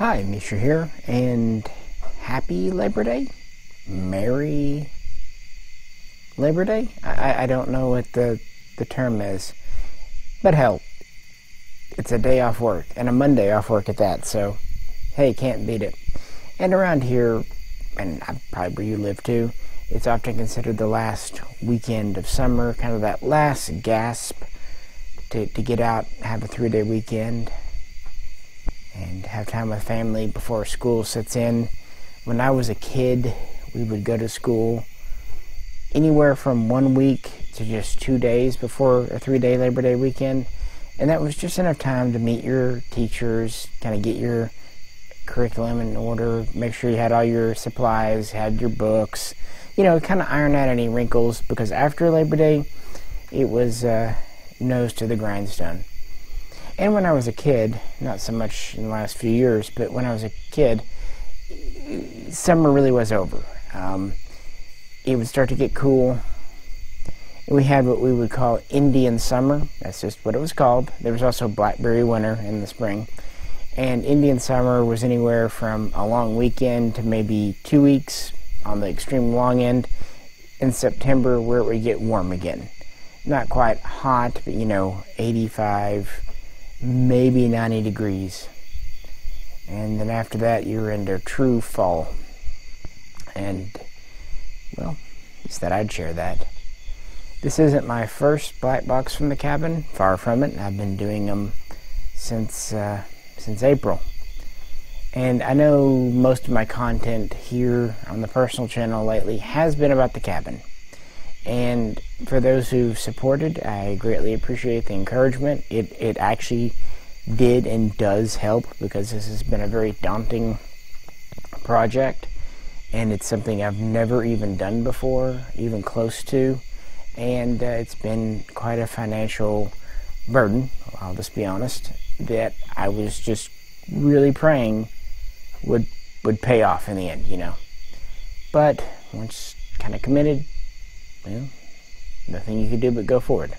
Hi, Misha here, and happy Labor Day. Merry Labor Day? I, I don't know what the, the term is. But hell, it's a day off work, and a Monday off work at that, so hey, can't beat it. And around here, and probably where you live too, it's often considered the last weekend of summer, kind of that last gasp to, to get out, have a three day weekend, and have time with family before school sets in. When I was a kid, we would go to school anywhere from one week to just two days before a three day Labor Day weekend. And that was just enough time to meet your teachers, kind of get your curriculum in order, make sure you had all your supplies, had your books, you know, kind of iron out any wrinkles because after Labor Day, it was uh, nose to the grindstone. And when I was a kid, not so much in the last few years, but when I was a kid, summer really was over. Um, it would start to get cool. We had what we would call Indian summer. That's just what it was called. There was also blackberry winter in the spring. And Indian summer was anywhere from a long weekend to maybe two weeks on the extreme long end in September where it would get warm again. Not quite hot, but you know, 85, maybe 90 degrees. And then after that, you're into true fall. And, well, just that I'd share that. This isn't my first black box from the cabin, far from it. I've been doing them since uh, since April. And I know most of my content here on the personal channel lately has been about the cabin. And for those who've supported, I greatly appreciate the encouragement. It, it actually did and does help because this has been a very daunting project and it's something I've never even done before, even close to. And uh, it's been quite a financial burden, I'll just be honest, that I was just really praying would would pay off in the end, you know. But once kind of committed, well, nothing you could do but go forward.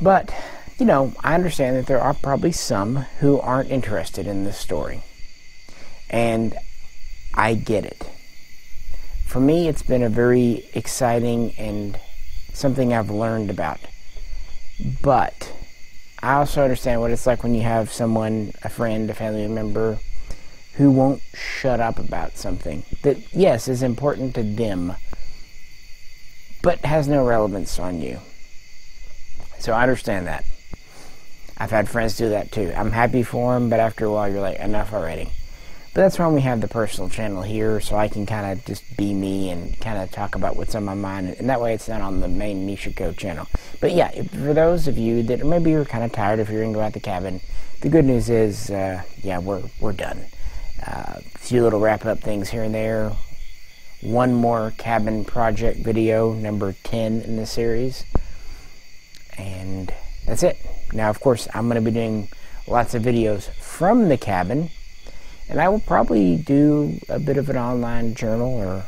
But, you know, I understand that there are probably some who aren't interested in this story. And I get it. For me, it's been a very exciting and something I've learned about. But I also understand what it's like when you have someone, a friend, a family member, who won't shut up about something that, yes, is important to them, but has no relevance on you. So I understand that. I've had friends do that too. I'm happy for them, but after a while, you're like, enough already. But that's why we have the personal channel here, so I can kind of just be me and kind of talk about what's on my mind, and that way it's not on the main Mishaco channel. But yeah, for those of you that maybe you're kind of tired of hearing about the cabin, the good news is, uh, yeah, we're we're done. Uh, a few little wrap up things here and there. One more cabin project video, number 10 in the series. And that's it. Now, of course, I'm going to be doing lots of videos from the cabin. And I will probably do a bit of an online journal or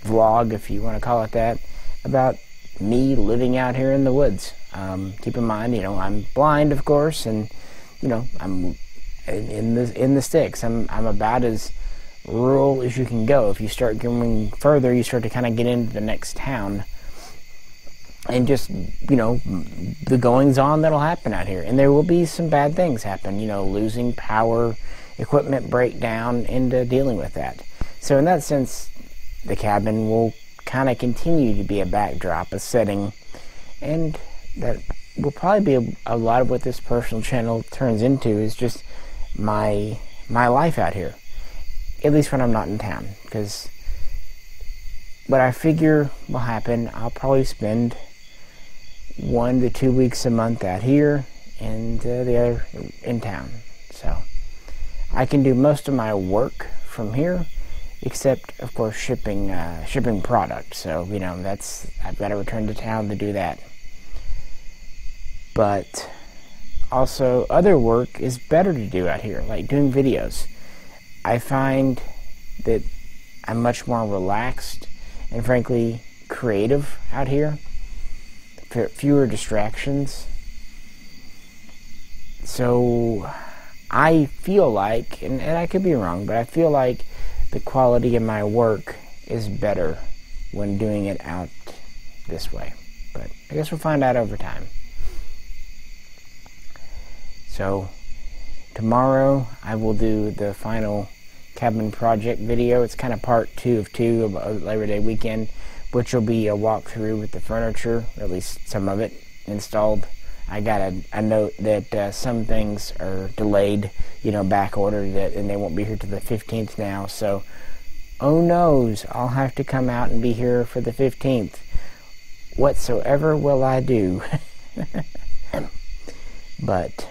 vlog, if you want to call it that, about me living out here in the woods. Um, keep in mind, you know, I'm blind, of course, and you know, I'm in the in the sticks. I'm I'm about as rural as you can go. If you start going further, you start to kind of get into the next town, and just you know, the goings on that'll happen out here, and there will be some bad things happen. You know, losing power, equipment breakdown, and uh, dealing with that. So in that sense, the cabin will kind of continue to be a backdrop, a setting, and that will probably be a, a lot of what this personal channel turns into is just my my life out here, at least when I'm not in town, because what I figure will happen, I'll probably spend one to two weeks a month out here, and uh, the other in town. So I can do most of my work from here except of course shipping uh, shipping product. So you know that's I've got to return to town to do that. But also other work is better to do out here, like doing videos. I find that I'm much more relaxed and frankly creative out here. Fewer distractions. So I feel like, and, and I could be wrong, but I feel like the quality of my work is better when doing it out this way. But I guess we'll find out over time. So, tomorrow I will do the final cabin project video. It's kind of part two of two of Labor Day weekend, which will be a walkthrough with the furniture, at least some of it installed. I got a, a note that uh, some things are delayed, you know, back ordered, that, and they won't be here till the 15th now. So, oh noes, I'll have to come out and be here for the 15th. Whatsoever will I do? but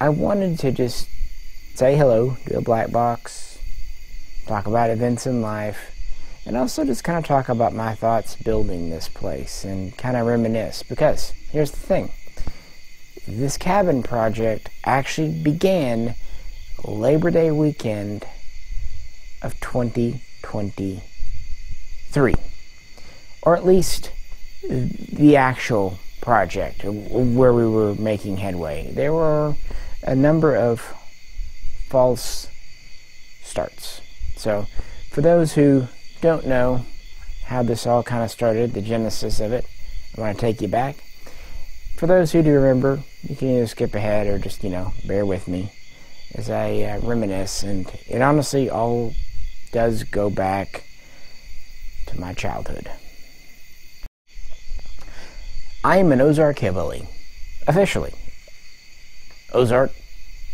I wanted to just say hello, do a black box, talk about events in life, and also just kind of talk about my thoughts building this place and kind of reminisce. Because here's the thing this cabin project actually began Labor Day weekend of 2023. Or at least the actual project where we were making headway. There were a number of false starts. So, for those who don't know how this all kind of started, the genesis of it, I want to take you back. For those who do remember, you can either skip ahead or just, you know, bear with me as I uh, reminisce. And it honestly all does go back to my childhood. I am an Ozark hillbilly, officially. Ozark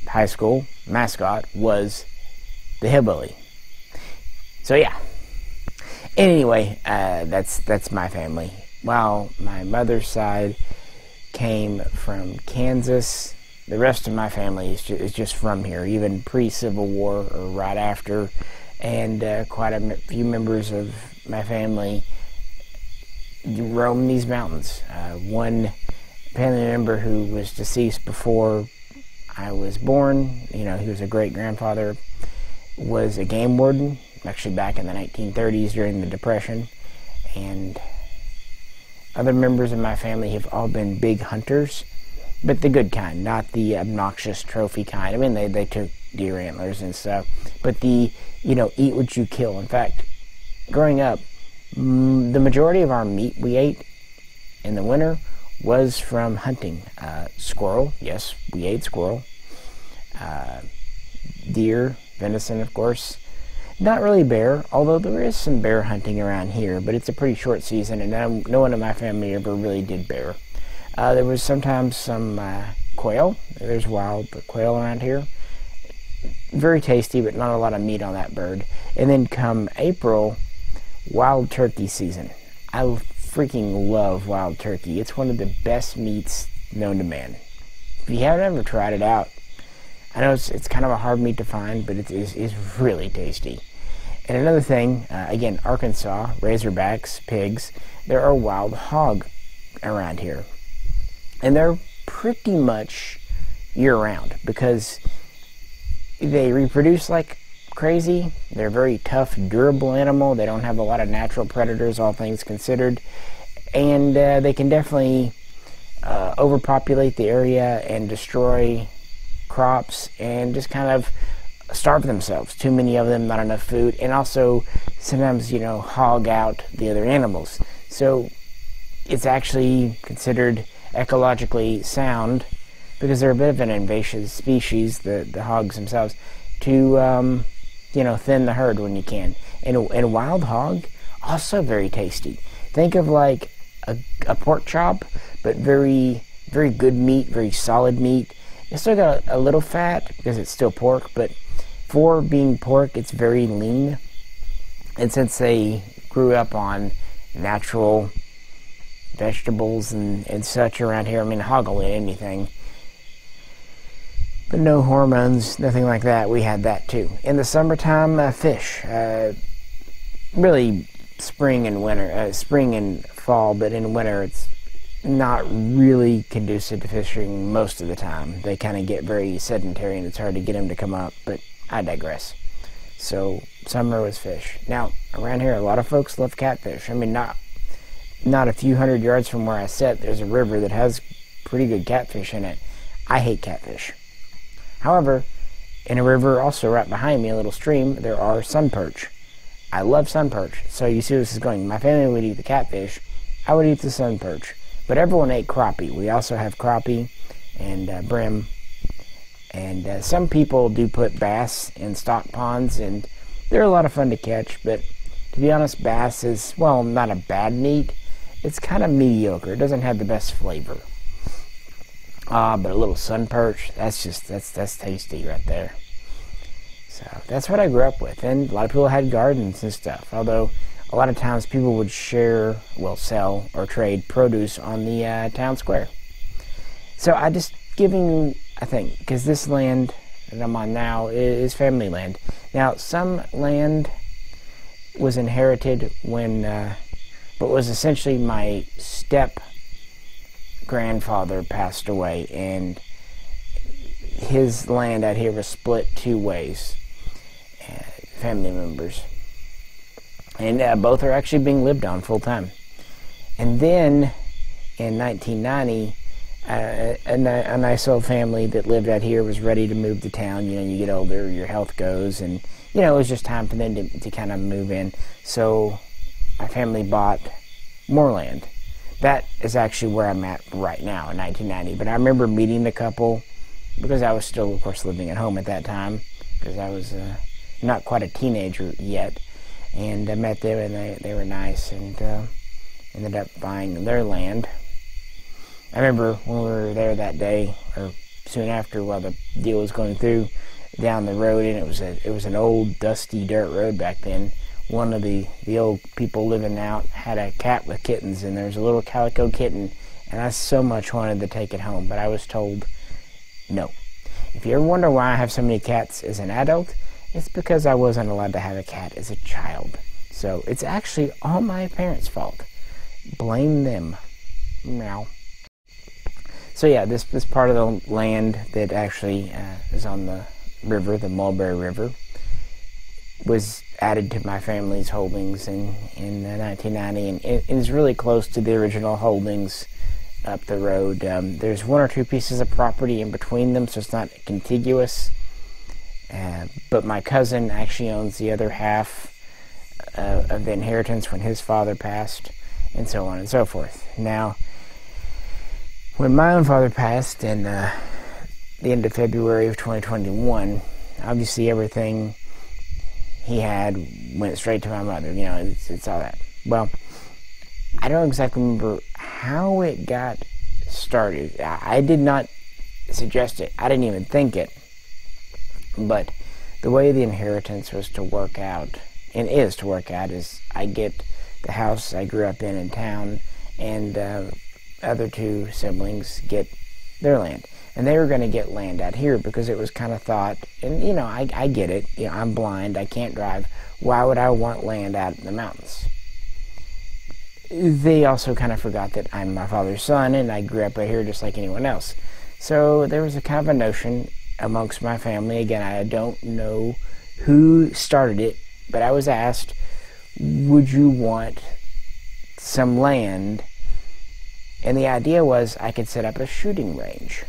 High School mascot was the hillbilly. So yeah, Anyway, uh, that's that's my family. While my mother's side came from Kansas, the rest of my family is just, is just from here, even pre-Civil War or right after, and uh, quite a few members of my family roam these mountains. Uh, one family member who was deceased before I was born, you know, he was a great grandfather, was a game warden actually back in the 1930s during the Depression. And other members of my family have all been big hunters, but the good kind, not the obnoxious trophy kind. I mean, they, they took deer antlers and stuff, but the, you know, eat what you kill. In fact, growing up, the majority of our meat we ate in the winter was from hunting. Uh, squirrel, yes, we ate squirrel. Uh, deer, venison, of course. Not really bear, although there is some bear hunting around here, but it's a pretty short season, and no one in my family ever really did bear. Uh, there was sometimes some uh, quail. There's wild quail around here. Very tasty, but not a lot of meat on that bird. And then come April, wild turkey season. I freaking love wild turkey. It's one of the best meats known to man. If you haven't ever tried it out, I know it's, it's kind of a hard meat to find, but it is, is really tasty. And another thing, uh, again, Arkansas, Razorbacks, pigs, there are wild hog around here. And they're pretty much year round because they reproduce like crazy. They're a very tough, durable animal. They don't have a lot of natural predators, all things considered. And uh, they can definitely uh, overpopulate the area and destroy crops and just kind of starve themselves. Too many of them, not enough food, and also sometimes, you know, hog out the other animals. So it's actually considered ecologically sound because they're a bit of an invasive species, the, the hogs themselves, to, um, you know, thin the herd when you can. And, and wild hog, also very tasty. Think of like a, a pork chop, but very, very good meat, very solid meat it's still got a, a little fat because it's still pork, but for being pork, it's very lean. And since they grew up on natural vegetables and, and such around here, I mean, hog will eat anything. But no hormones, nothing like that. We had that too. In the summertime, uh, fish. Uh, really, spring and winter, uh, spring and fall, but in winter it's not really conducive to fishing most of the time. They kind of get very sedentary and it's hard to get them to come up, but I digress. So summer was fish. Now around here, a lot of folks love catfish. I mean, not not a few hundred yards from where I sit. There's a river that has pretty good catfish in it. I hate catfish. However, in a river also right behind me, a little stream, there are sun perch. I love sun perch. So you see where this is going. My family would eat the catfish. I would eat the sun perch. But everyone ate crappie. We also have crappie and uh, brim. And uh, some people do put bass in stock ponds, and they're a lot of fun to catch. But to be honest, bass is, well, not a bad meat. It's kind of mediocre. It doesn't have the best flavor. Ah, but a little sun perch, that's just, that's, that's tasty right there. So that's what I grew up with. And a lot of people had gardens and stuff. Although a lot of times people would share, well, sell or trade produce on the uh, town square. So I just giving you, I think, because this land that I'm on now is family land. Now, some land was inherited when, uh, but was essentially my step grandfather passed away, and his land out here was split two ways. Uh, family members, and uh, both are actually being lived on full time. And then in 1990, uh, a, a, nice old family that lived out here was ready to move to town. You know, you get older, your health goes, and you know it was just time for them to, to kind of move in. So my family bought more land that is actually where I'm at right now in 1990. But I remember meeting the couple because I was still, of course, living at home at that time because I was uh, not quite a teenager yet. And I met them and they, they were nice and uh, ended up buying their land. I remember when we were there that day or soon after while the deal was going through down the road and it was a it was an old dusty dirt road back then one of the, the old people living out had a cat with kittens, and there was a little calico kitten, and I so much wanted to take it home, but I was told no. If you ever wonder why I have so many cats as an adult, it's because I wasn't allowed to have a cat as a child. So it's actually all my parents' fault. Blame them. Meow. So yeah, this this part of the land that actually uh, is on the river, the Mulberry River, was added to my family's holdings in, in 1990 and it is really close to the original holdings up the road. Um, there's one or two pieces of property in between them, so it's not contiguous. Uh, but my cousin actually owns the other half uh, of the inheritance when his father passed, and so on and so forth. Now, when my own father passed in uh, the end of February of 2021, obviously everything he had went straight to my mother. You know, it's, it's all that. Well, I don't exactly remember how it got started. I, I did not suggest it. I didn't even think it. But the way the inheritance was to work out, and is to work out, is I get the house I grew up in in town, and uh, other two siblings get their land and they were going to get land out here because it was kind of thought, and you know, I, I get it. You know, I'm blind, I can't drive. Why would I want land out in the mountains? They also kind of forgot that I'm my father's son and I grew up out here just like anyone else. So there was a kind of a notion amongst my family. Again, I don't know who started it, but I was asked, would you want some land? And the idea was I could set up a shooting range.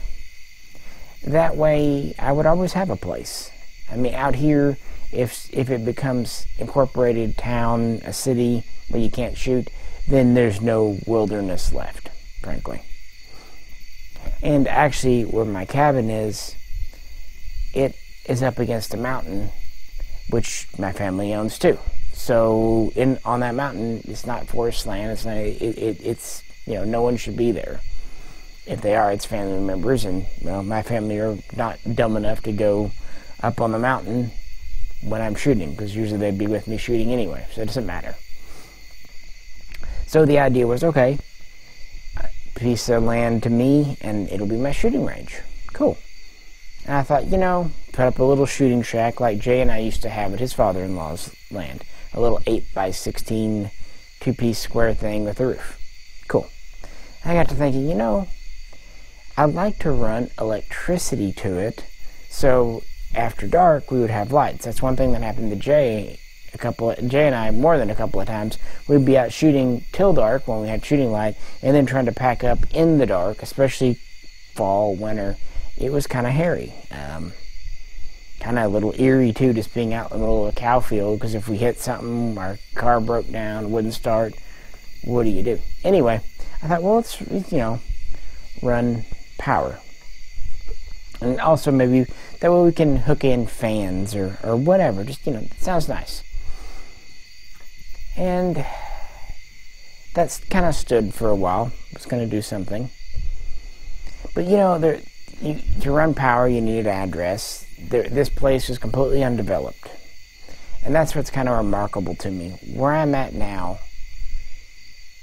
That way, I would always have a place. I mean, out here, if if it becomes incorporated town, a city where you can't shoot, then there's no wilderness left, frankly. And actually, where my cabin is, it is up against a mountain, which my family owns too. So, in on that mountain, it's not forest land. It's not. It, it, it's you know, no one should be there if they are, it's family members, and well, my family are not dumb enough to go up on the mountain when I'm shooting, because usually they'd be with me shooting anyway, so it doesn't matter. So the idea was, okay, piece of land to me, and it'll be my shooting range. Cool. And I thought, you know, put up a little shooting shack like Jay and I used to have at his father-in-law's land, a little eight by sixteen two-piece square thing with a roof. Cool. I got to thinking, you know, I'd like to run electricity to it so after dark we would have lights. That's one thing that happened to Jay a couple of, Jay and I more than a couple of times. We'd be out shooting till dark when we had shooting light and then trying to pack up in the dark, especially fall, winter, it was kind of hairy. Um, kind of a little eerie too, just being out in the middle of a cow field. Because if we hit something, our car broke down, wouldn't start. What do you do? Anyway, I thought, well, let's you know, run power, and also maybe that way we can hook in fans or or whatever. Just you know, it sounds nice. And that's kind of stood for a while. Was going to do something, but you know, there you, to run power, you need an address. There, this place is completely undeveloped. And that's what's kind of remarkable to me. Where I'm at now,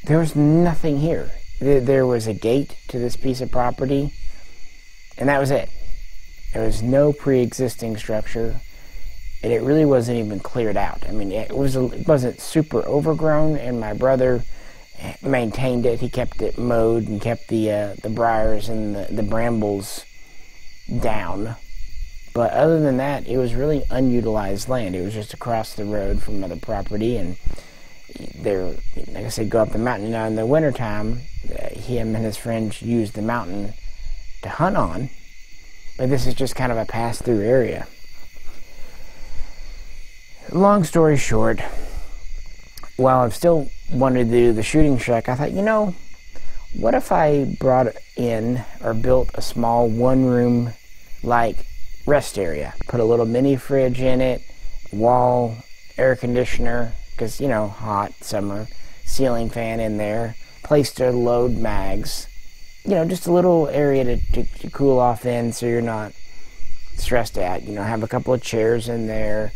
there's nothing here. There, was a gate to this piece of property, and that was it. There was no pre-existing structure, and it really wasn't even cleared out. I mean, it was it wasn't super overgrown, and my brother maintained it. He kept it mowed and kept the uh, the briars and the, the brambles down. But other than that, it was really unutilized land. It was just across the road from another property, and there, like I said, go up the mountain. Now in the wintertime, him and his friends used the mountain to hunt on, but this is just kind of a pass-through area. Long story short, while I've still wanted to do the shooting shack, I thought, you know, what if I brought in or built a small one room like rest area? Put a little mini fridge in it, wall, air conditioner, because, you know, hot summer, ceiling fan in there, place to load mags. You know, just a little area to, to, to cool off in so you're not stressed out. You know, have a couple of chairs in there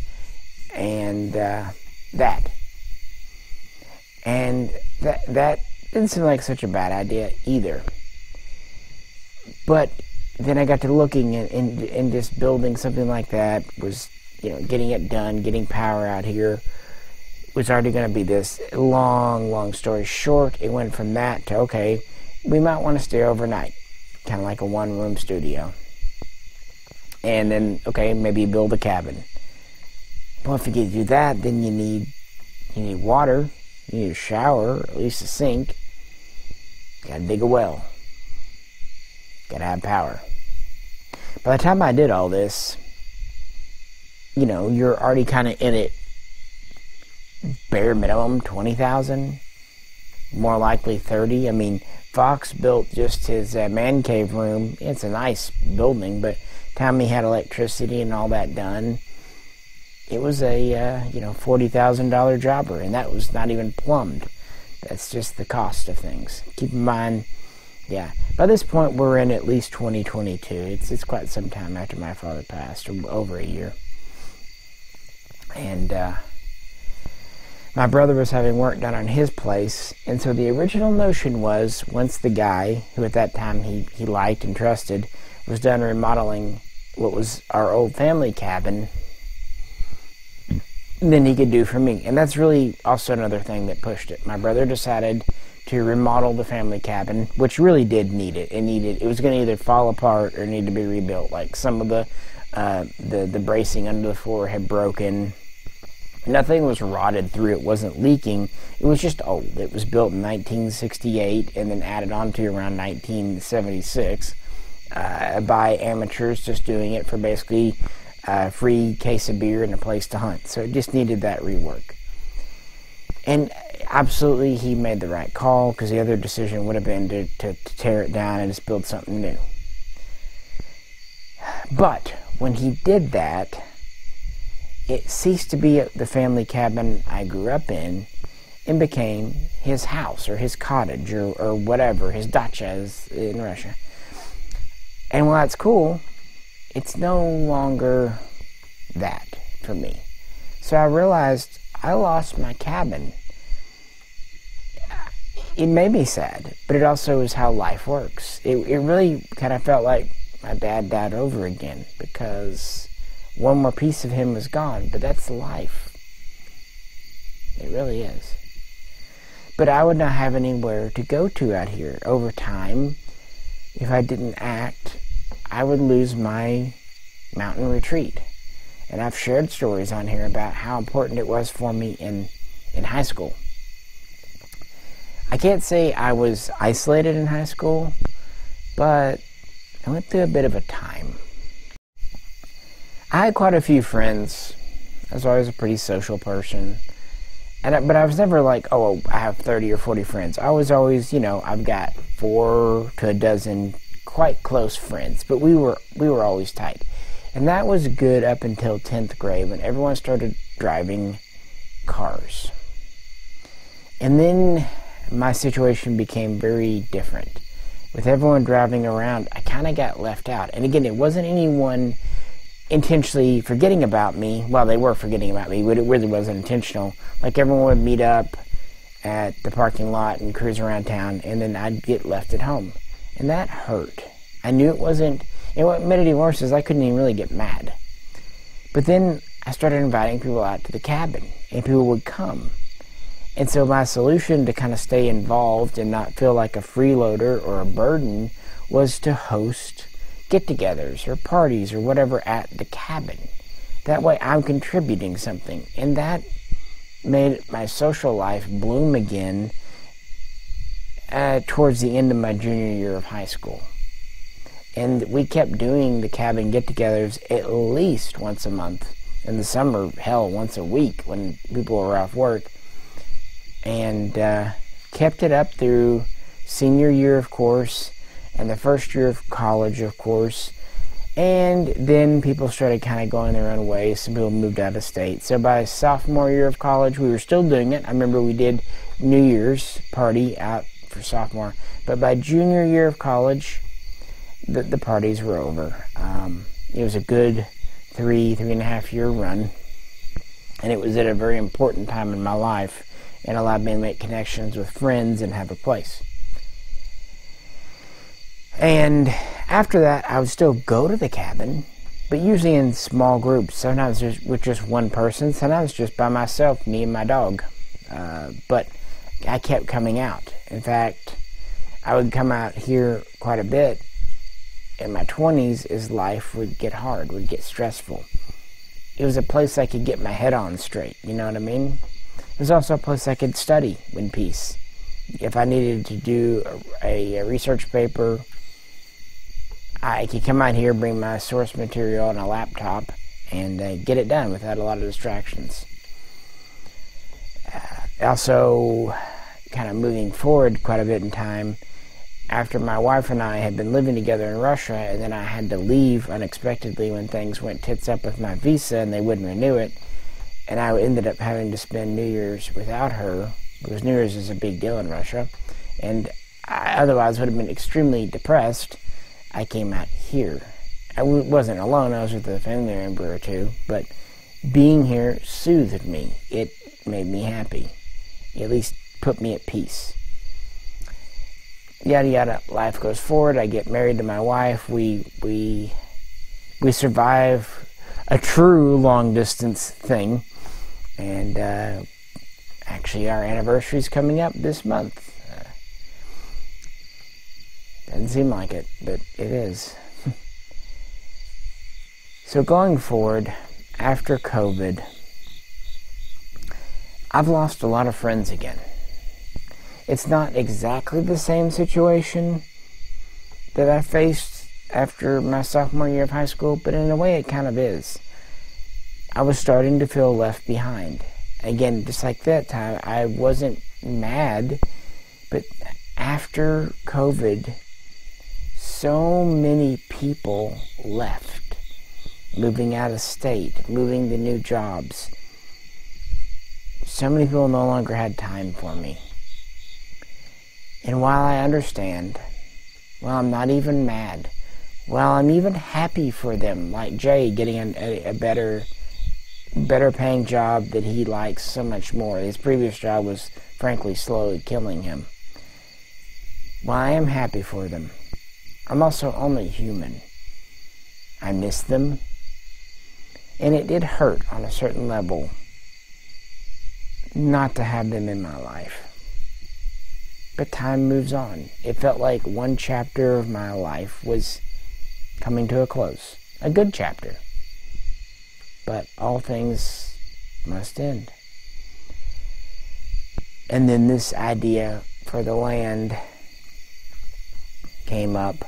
and uh, that. And that, that didn't seem like such a bad idea either. But then I got to looking and, and, and just building something like that was, you know, getting it done, getting power out here was already going to be this long, long story short. It went from that to, okay, we might want to stay overnight, kind of like a one room studio. And then, okay, maybe build a cabin. Well, if you get to do that, then you need you need water, you need a shower, at least a sink. You Gotta dig a well. Gotta have power. By the time I did all this, you know, you're already kind of in it. Bare minimum twenty thousand, more likely thirty. I mean, Fox built just his uh, man cave room. It's a nice building, but time he had electricity and all that done, it was a uh, you know forty thousand dollar jobber, and that was not even plumbed. That's just the cost of things. Keep in mind, yeah. By this point, we're in at least 2022. It's it's quite some time after my father passed, over a year, and uh, my brother was having work done on his place, and so the original notion was once the guy who at that time he he liked and trusted was done remodeling what was our old family cabin then he could do for me. And that's really also another thing that pushed it. My brother decided to remodel the family cabin, which really did need it. It needed it was going to either fall apart or need to be rebuilt. Like some of the uh, the the bracing under the floor had broken. Nothing was rotted through. It wasn't leaking. It was just old. It was built in 1968 and then added on to around 1976 uh, by amateurs just doing it for basically a free case of beer and a place to hunt. So it just needed that rework. And absolutely, he made the right call because the other decision would have been to, to, to tear it down and just build something new. But when he did that, it ceased to be the family cabin I grew up in and became his house or his cottage or, or whatever, his dacha in Russia. And while that's cool, it's no longer that for me. So I realized I lost my cabin. It made me sad, but it also is how life works. It, it really kind of felt like my dad died over again because one more piece of him was gone, but that's life. It really is. But I would not have anywhere to go to out here. Over time, if I didn't act I would lose my mountain retreat. And I've shared stories on here about how important it was for me in, in high school. I can't say I was isolated in high school, but I went through a bit of a time. I had quite a few friends. I was always a pretty social person. And I, but I was never like, oh, I have 30 or 40 friends. I was always, you know, I've got four to a dozen quite close friends, but we were we were always tight. And that was good up until 10th grade when everyone started driving cars. And then my situation became very different. With everyone driving around, I kind of got left out. And again, it wasn't anyone intentionally forgetting about me. Well, they were forgetting about me, but it really wasn't intentional. Like everyone would meet up at the parking lot and cruise around town, and then I'd get left at home. And that hurt. I knew it wasn't, and what made it worse is I couldn't even really get mad. But then I started inviting people out to the cabin, and people would come. And so my solution to kind of stay involved and not feel like a freeloader or a burden was to host get-togethers or parties or whatever at the cabin. That way I'm contributing something. And that made my social life bloom again uh, towards the end of my junior year of high school. And we kept doing the cabin get-togethers at least once a month. In the summer, hell, once a week when people were off work. And uh, kept it up through senior year, of course, and the first year of college, of course. And then people started kind of going their own way. Some people moved out of state. So by sophomore year of college, we were still doing it. I remember we did New Year's party out for sophomore. But by junior year of college, the, the parties were over. Um, it was a good three, three and a half year run. And it was at a very important time in my life and allowed me to make connections with friends and have a place. And after that, I would still go to the cabin, but usually in small groups. Sometimes with just one person, sometimes just by myself, me and my dog. Uh, but I kept coming out. In fact, I would come out here quite a bit in my 20s as life would get hard, would get stressful. It was a place I could get my head on straight, you know what I mean? It was also a place I could study in peace. If I needed to do a, a research paper I can come out here, bring my source material and a laptop, and uh, get it done without a lot of distractions. Uh, also, kind of moving forward quite a bit in time, after my wife and I had been living together in Russia, and then I had to leave unexpectedly when things went tits up with my visa and they wouldn't renew it, and I ended up having to spend New Year's without her because New Year's is a big deal in Russia, and I otherwise would have been extremely depressed I came out here. I wasn't alone, I was with a family member or two, but being here soothed me. It made me happy. At least put me at peace. Yada yada. Life goes forward. I get married to my wife. We we we survive a true long distance thing, and uh, actually our anniversary is coming up this month. Doesn't seem like it, but it is. so going forward, after COVID, I've lost a lot of friends again. It's not exactly the same situation that I faced after my sophomore year of high school, but in a way it kind of is. I was starting to feel left behind. Again, just like that time, I wasn't mad, but after COVID, so many people left, moving out of state, moving to new jobs. So many people no longer had time for me. And while I understand, well, I'm not even mad. Well, I'm even happy for them, like Jay getting a, a better, better paying job that he likes so much more. His previous job was, frankly, slowly killing him. Well, I am happy for them. I'm also only human. I miss them. And it did hurt on a certain level not to have them in my life. But time moves on. It felt like one chapter of my life was coming to a close. A good chapter. But all things must end. And then this idea for the land came up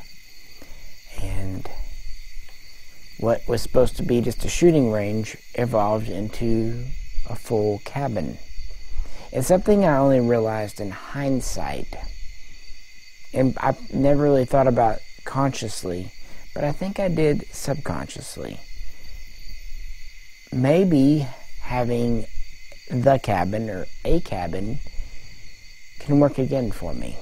what was supposed to be just a shooting range evolved into a full cabin. It's something I only realized in hindsight. And I never really thought about consciously, but I think I did subconsciously. Maybe having the cabin or a cabin can work again for me.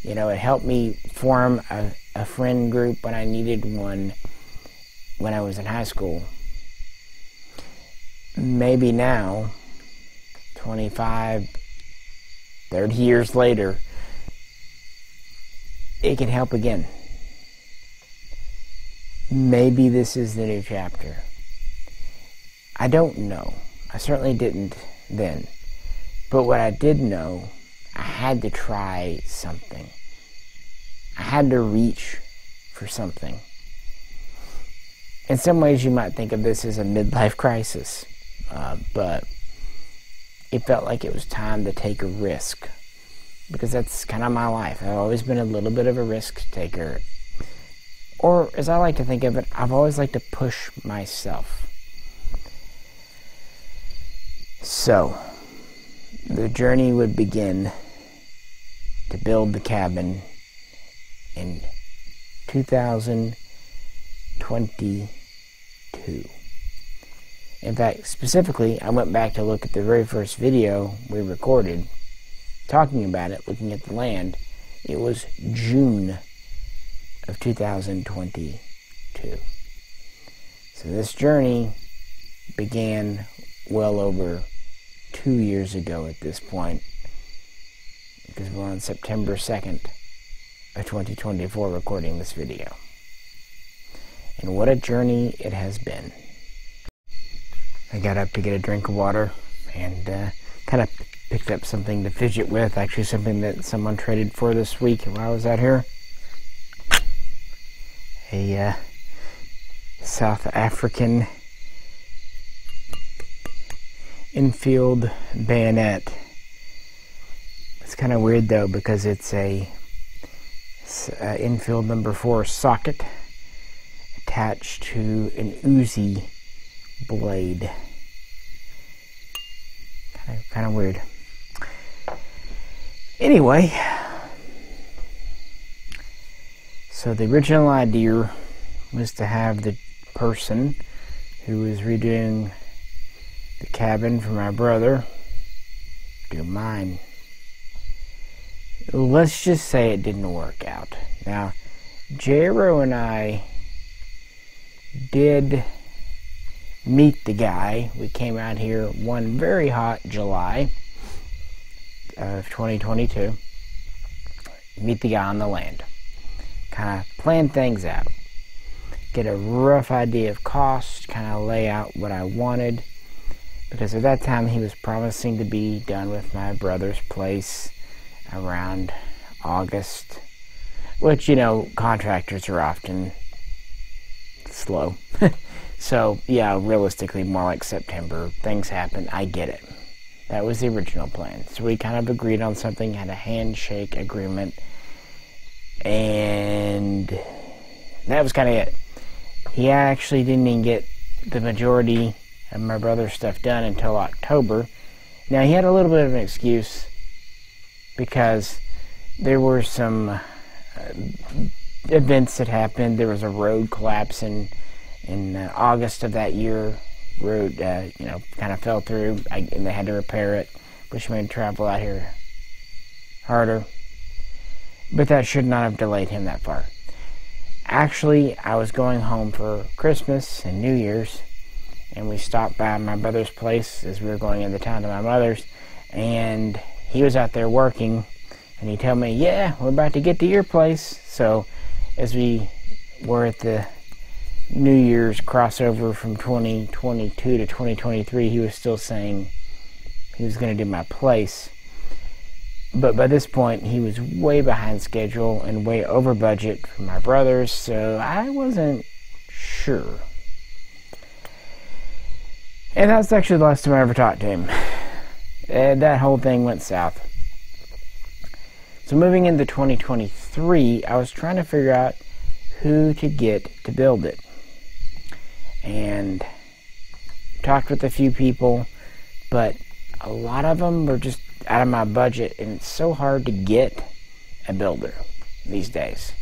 You know, it helped me form a, a friend group when I needed one when I was in high school. Maybe now, 25, 30 years later, it can help again. Maybe this is the new chapter. I don't know. I certainly didn't then. But what I did know, I had to try something. I had to reach for something. In some ways, you might think of this as a midlife crisis, uh, but it felt like it was time to take a risk because that's kind of my life. I've always been a little bit of a risk taker. Or, as I like to think of it, I've always liked to push myself. So, the journey would begin to build the cabin in 2022. In fact, specifically, I went back to look at the very first video we recorded talking about it, looking at the land. It was June of 2022. So this journey began well over two years ago at this point because we're on September 2nd of 2024 recording this video. And what a journey it has been. I got up to get a drink of water and uh, kind of picked up something to fidget with. Actually, something that someone traded for this week while I was out here. A uh, South African Enfield bayonet. It's kind of weird though because it's a uh, Enfield number four socket attached to an Uzi blade. Kind of, kind of weird. Anyway, so the original idea was to have the person who was redoing the cabin for my brother do mine. Let's just say it didn't work out. Now, Jero and I did meet the guy. We came out here one very hot July of 2022. Meet the guy on the land. Kind of plan things out. Get a rough idea of cost, kind of lay out what I wanted. Because at that time he was promising to be done with my brother's place around August. Which, you know, contractors are often slow. So, yeah, realistically, more like September. Things happen. I get it. That was the original plan. So we kind of agreed on something, had a handshake agreement, and that was kind of it. He actually didn't even get the majority of my brother's stuff done until October. Now, he had a little bit of an excuse because there were some uh, events that happened. There was a road collapse in in uh, August of that year, road uh, you know kind of fell through, I, and they had to repair it, which made travel out here harder. But that should not have delayed him that far. Actually, I was going home for Christmas and New Year's, and we stopped by my brother's place as we were going into town to my mother's, and he was out there working, and he told me, "Yeah, we're about to get to your place." So, as we were at the New Year's crossover from 2022 to 2023, he was still saying he was going to do my place. But by this point, he was way behind schedule and way over budget for my brothers, so I wasn't sure. And that's actually the last time I ever talked to him. And that whole thing went south. So moving into 2023, I was trying to figure out who to get to build it. and talked with a few people, but a lot of them were just out of my budget, and it's so hard to get a builder these days.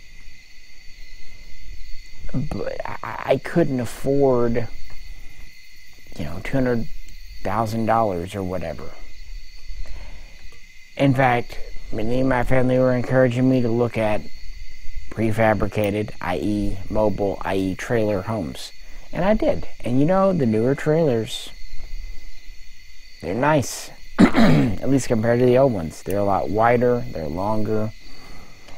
But I, couldn't afford, you know, two hundred thousand dollars or whatever. In fact, many of my family were encouraging me to look at prefabricated, i.e., mobile, i.e., trailer homes. And I did. And you know, the newer trailers, they're nice, at least compared to the old ones. They're a lot wider, they're longer,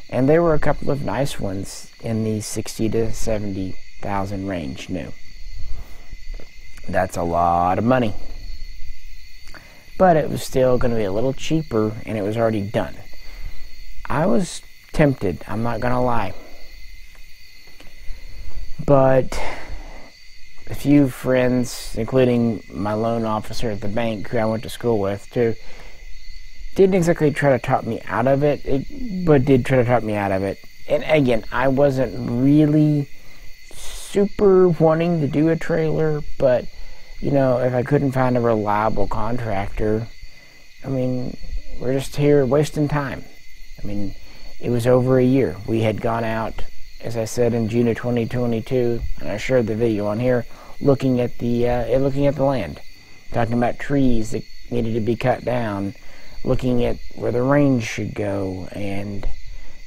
and there were a couple of nice ones in the 60 to 70,000 range new. That's a lot of money. But it was still going to be a little cheaper and it was already done. I was tempted, I'm not going to lie. But a few friends, including my loan officer at the bank who I went to school with, too, didn't exactly try to talk me out of it, it, but did try to talk me out of it. And again, I wasn't really super wanting to do a trailer, but you know, if I couldn't find a reliable contractor, I mean, we're just here wasting time. I mean, it was over a year. We had gone out, as I said, in June of 2022, and I shared the video on here, looking at the uh, looking at the land, talking about trees that needed to be cut down, looking at where the range should go, and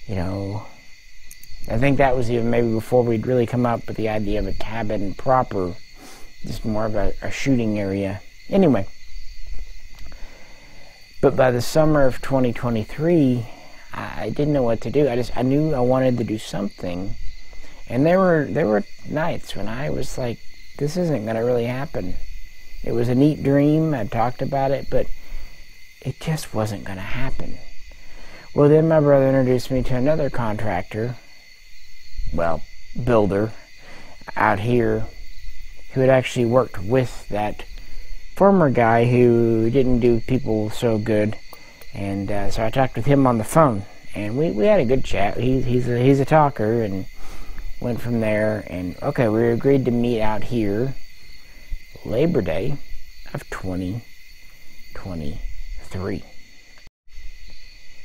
you know, I think that was even maybe before we'd really come up with the idea of a cabin proper, just more of a, a shooting area. Anyway, but by the summer of 2023 I didn't know what to do. I just I knew I wanted to do something, and there were there were nights when I was like, this isn't gonna really happen. It was a neat dream. I talked about it, but it just wasn't gonna happen. Well, then my brother introduced me to another contractor, well, builder out here who had actually worked with that former guy who didn't do people so good and uh, so I talked with him on the phone, and we, we had a good chat. He, he's a, he's a talker, and went from there. And okay, we agreed to meet out here Labor Day of 2023.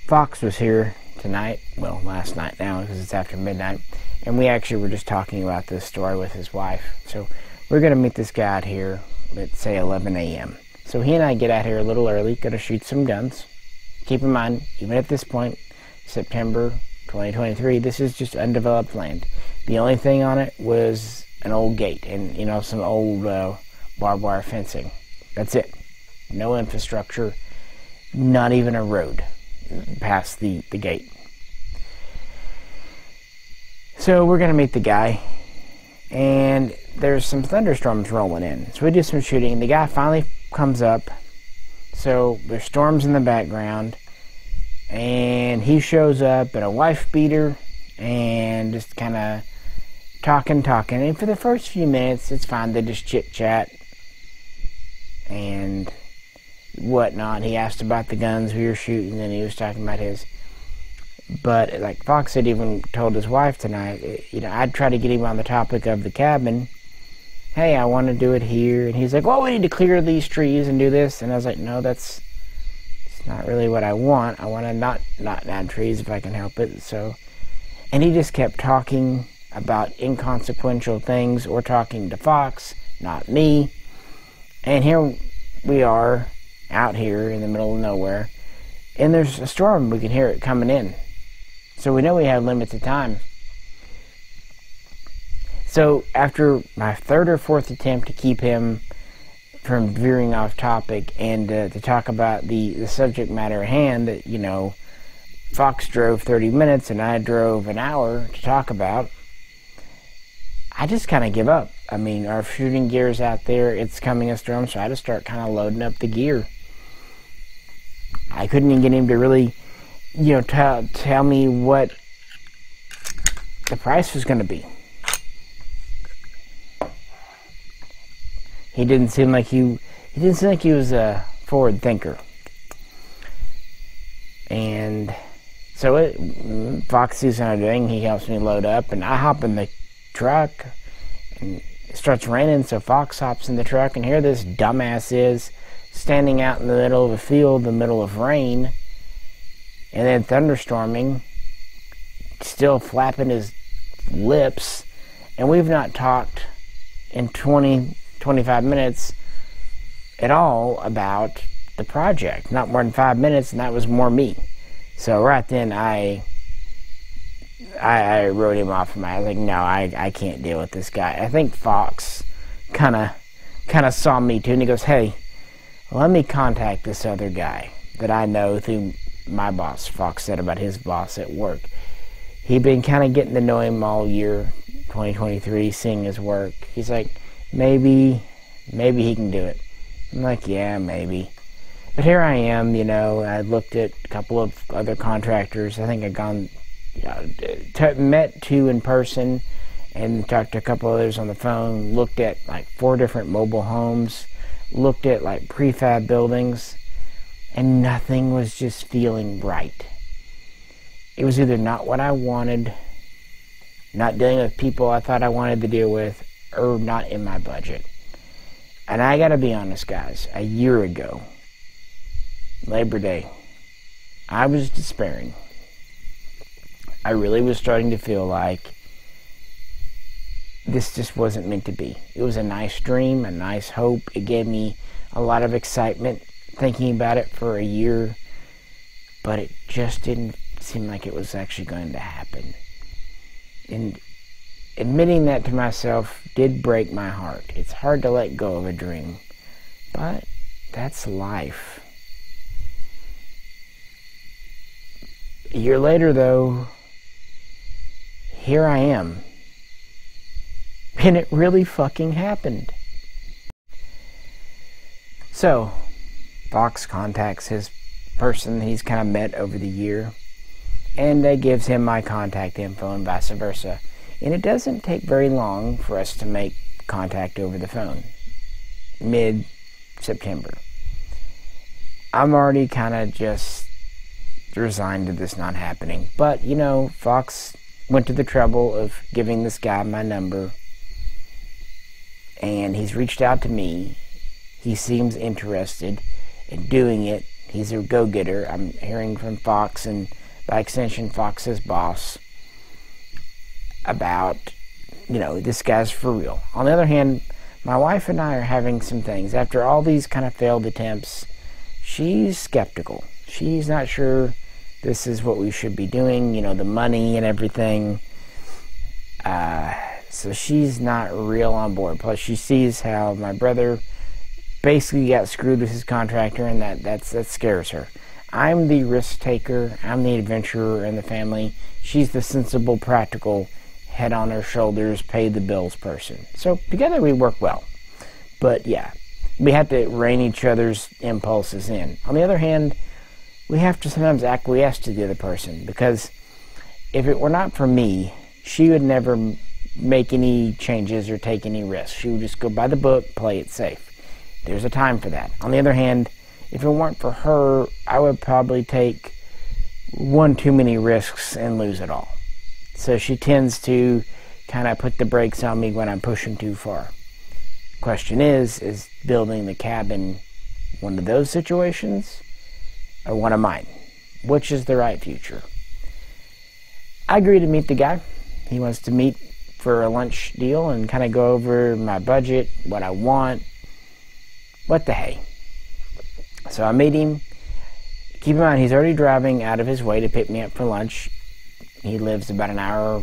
Fox was here tonight, well, last night now because it's after midnight, and we actually were just talking about this story with his wife. So we're going to meet this guy out here at say 11 a.m. So he and I get out here a little early, going to shoot some guns keep in mind, even at this point, September 2023, this is just undeveloped land. The only thing on it was an old gate and, you know, some old uh, barbed wire fencing. That's it. No infrastructure, not even a road past the, the gate. So we're going to meet the guy, and there's some thunderstorms rolling in. So we do some shooting. The guy finally comes up so there's storms in the background, and he shows up in a wife beater and just kind of talking, talking. And for the first few minutes, it's fine. They just chit chat and whatnot. He asked about the guns we were shooting, and he was talking about his. But like Fox had even told his wife tonight, eh, you know, I'd try to get him on the topic of the cabin hey, I want to do it here. And he's like, well, we need to clear these trees and do this. And I was like, no, that's it's not really what I want. I want to not, not add trees if I can help it. So, and he just kept talking about inconsequential things or talking to Fox, not me. And here we are out here in the middle of nowhere. And there's a storm. We can hear it coming in. So we know we have limited time. So after my third or fourth attempt to keep him from veering off topic and uh, to talk about the, the subject matter at hand, that you know, Fox drove 30 minutes and I drove an hour to talk about. I just kind of give up. I mean, our shooting gear's out there. It's coming a storm, so I just start kind of loading up the gear. I couldn't even get him to really, you know, tell tell me what the price was going to be. he didn't seem like he he didn't seem like he was a forward thinker. And so it, Fox sees what I'm doing. He helps me load up, and I hop in the truck, and it starts raining, so Fox hops in the truck, and here this dumbass is standing out in the middle of a field, in the middle of rain, and then thunderstorming, still flapping his lips, and we've not talked in 20, 25 minutes at all about the project. Not more than five minutes, and that was more me. So right then, I I, I wrote him off. My, I was like, no, I I can't deal with this guy. I think Fox kind of kind of saw me too, and he goes, hey, let me contact this other guy that I know through my boss. Fox said about his boss at work. He'd been kind of getting to know him all year, 2023, seeing his work. He's like, maybe, maybe he can do it. I'm like, yeah, maybe. But here I am, you know, I looked at a couple of other contractors. I think I'd gone, uh, t- met two in person and talked to a couple others on the phone, looked at like four different mobile homes, looked at like prefab buildings, and nothing was just feeling right. It was either not what I wanted, not dealing with people I thought I wanted to deal with, or not in my budget. And I gotta be honest, guys, a year ago, Labor Day, I was despairing. I really was starting to feel like this just wasn't meant to be. It was a nice dream, a nice hope. It gave me a lot of excitement thinking about it for a year, but it just didn't seem like it was actually going to happen. And admitting that to myself did break my heart. It's hard to let go of a dream, but that's life. A year later, though, here I am. And it really fucking happened. So, Fox contacts his person he's kind of met over the year, and uh, gives him my contact info and vice versa. And it doesn't take very long for us to make contact over the phone. Mid September. I'm already kind of just resigned to this not happening. But, you know, Fox went to the trouble of giving this guy my number. And he's reached out to me. He seems interested in doing it. He's a go getter. I'm hearing from Fox and by extension, Fox's boss about, you know, this guy's for real. On the other hand, my wife and I are having some things. After all these kind of failed attempts, she's skeptical. She's not sure this is what we should be doing, you know, the money and everything. Uh, so she's not real on board. Plus, she sees how my brother basically got screwed with his contractor, and that that's, that scares her. I'm the risk taker, I'm the adventurer in the family. She's the sensible, practical, head on her shoulders, pay the bills person. So together we work well. But yeah, we have to rein each other's impulses in. On the other hand, we have to sometimes acquiesce to the other person because if it were not for me, she would never make any changes or take any risks. She would just go by the book, play it safe. There's a time for that. On the other hand, if it weren't for her, I would probably take one too many risks and lose it all. So she tends to kind of put the brakes on me when I'm pushing too far. Question is, is building the cabin one of those situations or one of mine? Which is the right future? I agree to meet the guy. He wants to meet for a lunch deal and kind of go over my budget, what I want. What the hey? So I meet him. Keep in mind, he's already driving out of his way to pick me up for lunch. He lives about an hour,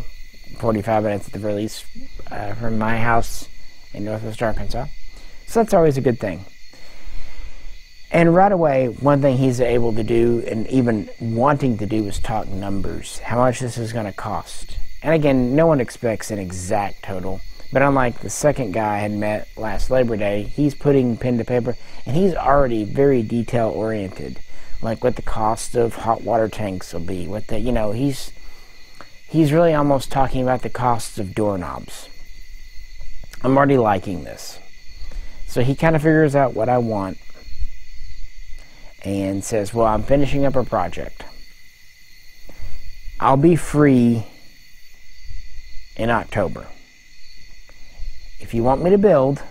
45 minutes at the very least, uh, from my house in northwest Arkansas. So that's always a good thing. And right away, one thing he's able to do, and even wanting to do, is talk numbers. How much this is going to cost. And again, no one expects an exact total. But unlike the second guy I had met last Labor Day, he's putting pen to paper and he's already very detail oriented. Like what the cost of hot water tanks will be, what the you know, he's he's really almost talking about the costs of doorknobs. I'm already liking this. So he kind of figures out what I want and says, Well, I'm finishing up a project. I'll be free in October. If you want me to build,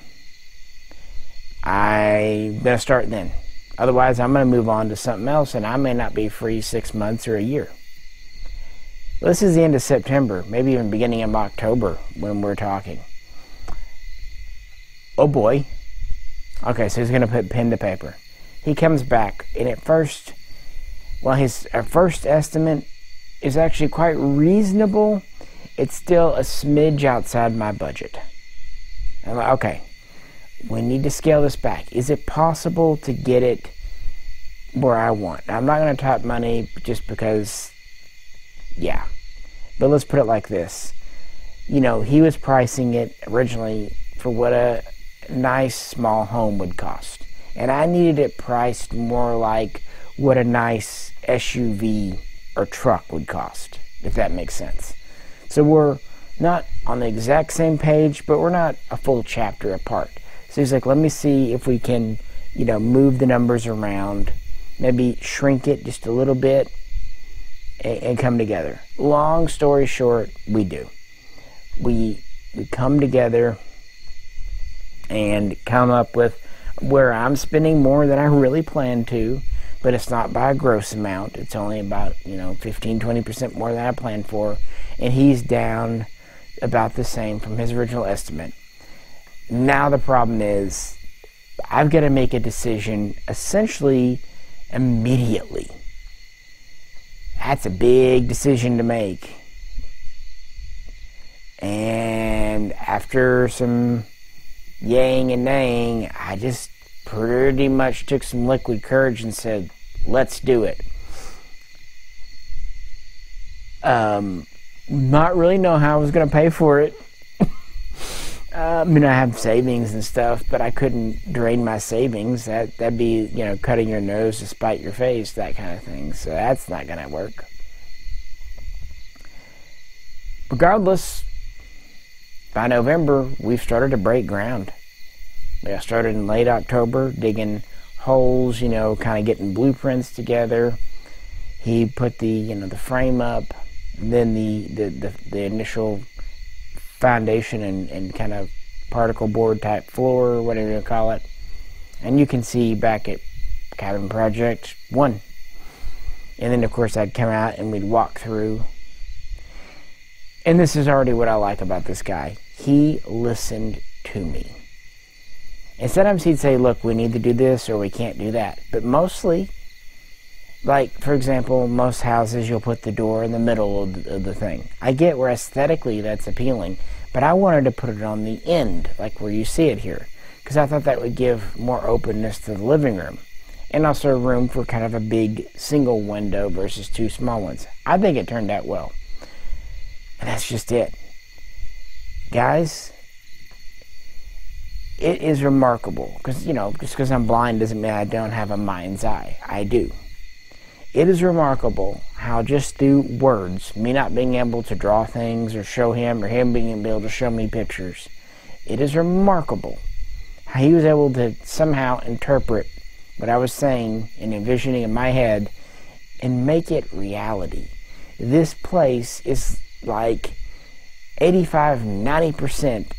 going to start then. Otherwise, I'm going to move on to something else and I may not be free six months or a year. This is the end of September, maybe even beginning of October when we're talking. Oh boy. Okay, so he's going to put pen to paper. He comes back, and at first, well, his first estimate is actually quite reasonable. It's still a smidge outside my budget. I'm like, okay, we need to scale this back. Is it possible to get it where I want? I'm not going to talk money just because, yeah. But let's put it like this. You know, he was pricing it originally for what a nice small home would cost. And I needed it priced more like what a nice SUV or truck would cost, if that makes sense. So we're not on the exact same page, but we're not a full chapter apart. So he's like, let me see if we can, you know, move the numbers around, maybe shrink it just a little bit, and, and come together. Long story short, we do. We we come together and come up with where I'm spending more than I really plan to, but it's not by a gross amount. It's only about, you know, 15, 20% more than I planned for. And he's down about the same from his original estimate. Now the problem is I've got to make a decision essentially immediately. That's a big decision to make. And after some yang and naying, I just pretty much took some liquid courage and said, let's do it. Um, not really know how I was going to pay for it. uh, I mean, I have savings and stuff, but I couldn't drain my savings. That that'd be you know cutting your nose to spite your face, that kind of thing. So that's not going to work. Regardless, by November, we've started to break ground. I started in late October digging holes, you know, kind of getting blueprints together. He put the, you know, the frame up, then the the, the, the initial foundation and, and kind of particle board type floor, whatever you call it. And you can see back at Cabin Project 1. And then, of course, I'd come out and we'd walk through. And this is already what I like about this guy he listened to me. And sometimes he'd say, look, we need to do this or we can't do that. But mostly, like, for example, most houses you'll put the door in the middle of the, of the thing. I get where aesthetically that's appealing, but I wanted to put it on the end, like where you see it here, because I thought that would give more openness to the living room. And also room for kind of a big single window versus two small ones. I think it turned out well. And that's just it guys, it is remarkable because you know just because I'm blind doesn't mean I don't have a mind's eye. I do. It is remarkable how just through words, me not being able to draw things or show him, or him being able to show me pictures, it is remarkable how he was able to somehow interpret what I was saying and envisioning in my head and make it reality. This place is like 85 90%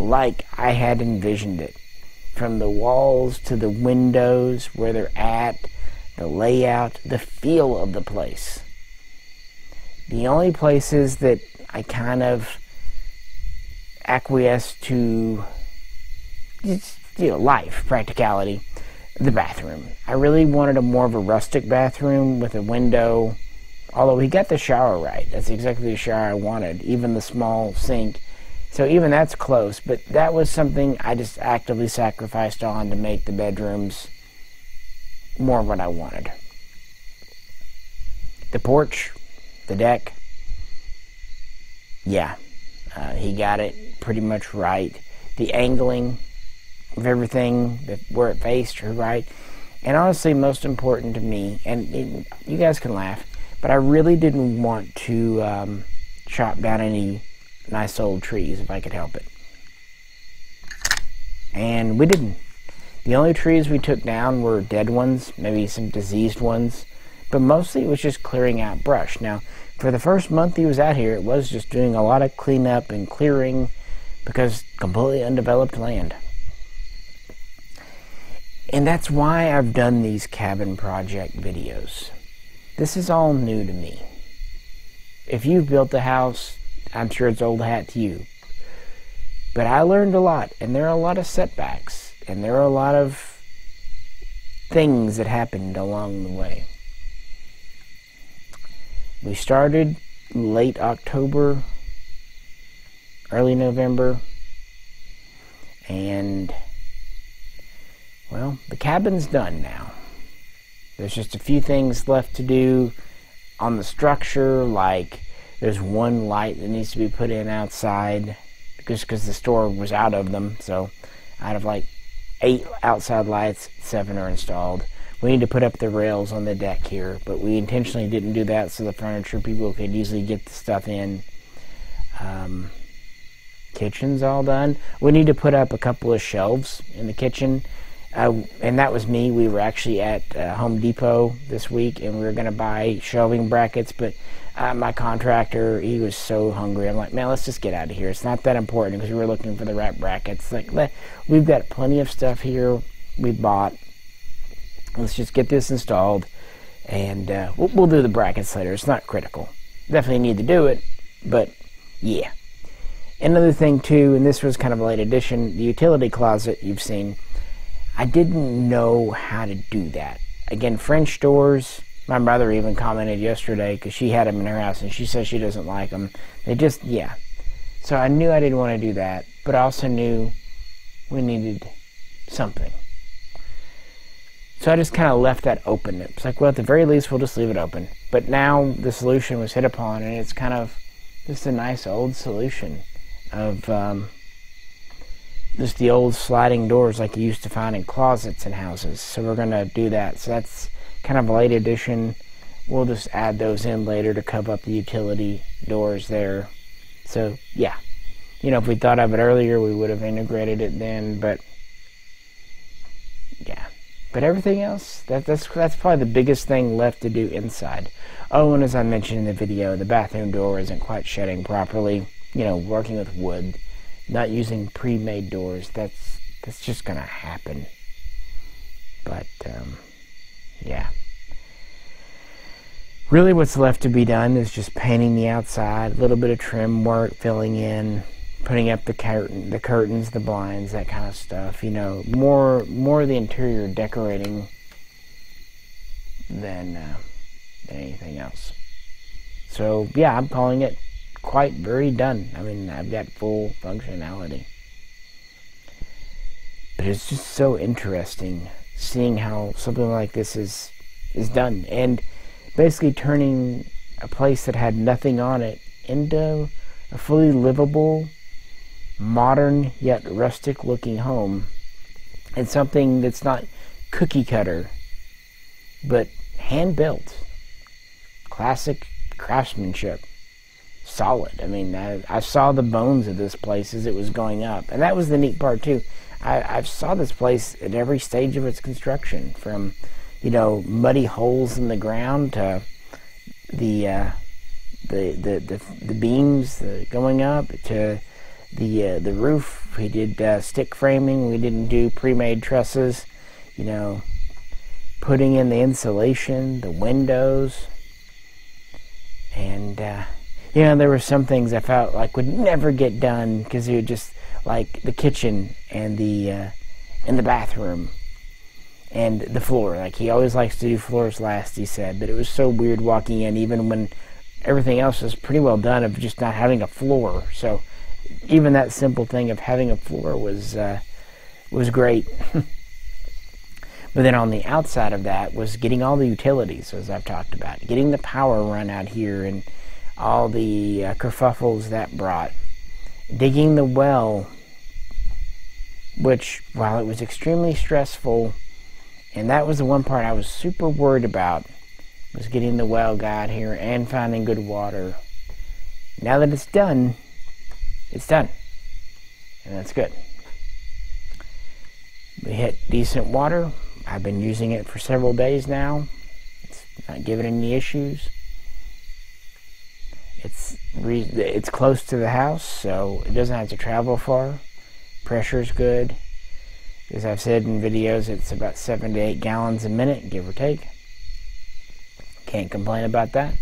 like I had envisioned it. From the walls to the windows, where they're at, the layout, the feel of the place. The only places that I kind of acquiesce to just, you know, life, practicality, the bathroom. I really wanted a more of a rustic bathroom with a window Although he got the shower right. That's exactly the shower I wanted. Even the small sink. So even that's close. But that was something I just actively sacrificed on to make the bedrooms more of what I wanted. The porch, the deck. Yeah, uh, he got it pretty much right. The angling of everything, where it faced, right. And honestly, most important to me, and it, you guys can laugh, but I really didn't want to um, chop down any nice old trees if I could help it. And we didn't. The only trees we took down were dead ones, maybe some diseased ones, but mostly it was just clearing out brush. Now, for the first month he was out here, it was just doing a lot of cleanup and clearing, because completely undeveloped land. And that's why I've done these cabin project videos. This is all new to me. If you've built a house, I'm sure it's old hat to you. But I learned a lot, and there are a lot of setbacks, and there are a lot of things that happened along the way. We started late October, early November, and well, the cabin's done now. There's just a few things left to do on the structure, like there's one light that needs to be put in outside just because the store was out of them. So, out of like eight outside lights, seven are installed. We need to put up the rails on the deck here, but we intentionally didn't do that so the furniture people could easily get the stuff in. Um, kitchen's all done. We need to put up a couple of shelves in the kitchen. Uh, and that was me. We were actually at uh, Home Depot this week, and we were going to buy shelving brackets. But uh, my contractor, he was so hungry. I'm like, man, let's just get out of here. It's not that important because we were looking for the right brackets. Like, let, we've got plenty of stuff here we bought. Let's just get this installed, and uh, we'll, we'll do the brackets later. It's not critical. Definitely need to do it, but yeah. Another thing too, and this was kind of a late addition, the utility closet you've seen. I didn't know how to do that. Again, French doors. My mother even commented yesterday because she had them in her house and she says she doesn't like them. They just, yeah. So I knew I didn't want to do that, but I also knew we needed something. So I just kind of left that open. It's like, well, at the very least, we'll just leave it open. But now the solution was hit upon, and it's kind of just a nice old solution of um, just the old sliding doors like you used to find in closets in houses. So we're going to do that. So that's kind of a late addition. We'll just add those in later to cover up the utility doors there. So yeah, you know, if we thought of it earlier, we would have integrated it then. But yeah, but everything else, that, that's that's probably the biggest thing left to do inside. Oh, and as I mentioned in the video, the bathroom door isn't quite shutting properly you know, working with wood, not using pre-made doors. That's that's just gonna happen. But um, yeah, really, what's left to be done is just painting the outside, a little bit of trim work, filling in, putting up the curtain, the curtains, the blinds, that kind of stuff. You know, more more of the interior decorating than uh, than anything else. So yeah, I'm calling it quite very done. I mean, I've got full functionality. But it's just so interesting seeing how something like this is is done and basically turning a place that had nothing on it into a fully livable, modern yet rustic looking home and something that's not cookie cutter but hand built. Classic craftsmanship solid. I mean, I, I, saw the bones of this place as it was going up, and that was the neat part too. I, I saw this place at every stage of its construction, from you know muddy holes in the ground to the uh, the, the, the the beams going up to the uh, the roof. We did uh, stick framing. We didn't do pre-made trusses. You know, putting in the insulation, the windows, and uh, you know, there were some things I felt like would never get done because it would just like the kitchen and the uh, and the bathroom and the floor. Like he always likes to do floors last. He said, but it was so weird walking in, even when everything else was pretty well done, of just not having a floor. So even that simple thing of having a floor was uh, was great. But then on the outside of that was getting all the utilities, as I've talked about, getting the power run out here and all the uh, kerfuffles that brought. Digging the well, which, while it was extremely stressful, and that was the one part I was super worried about, was getting the well got here and finding good water. Now that it's done, it's done. And that's good. We hit decent water. I've been using it for several days now. It's not giving any issues. It's it's close to the house, so it doesn't have to travel far. Pressure's good. As I've said in videos, it's about 7 to 8 gallons a minute, give or take. Can't complain about that.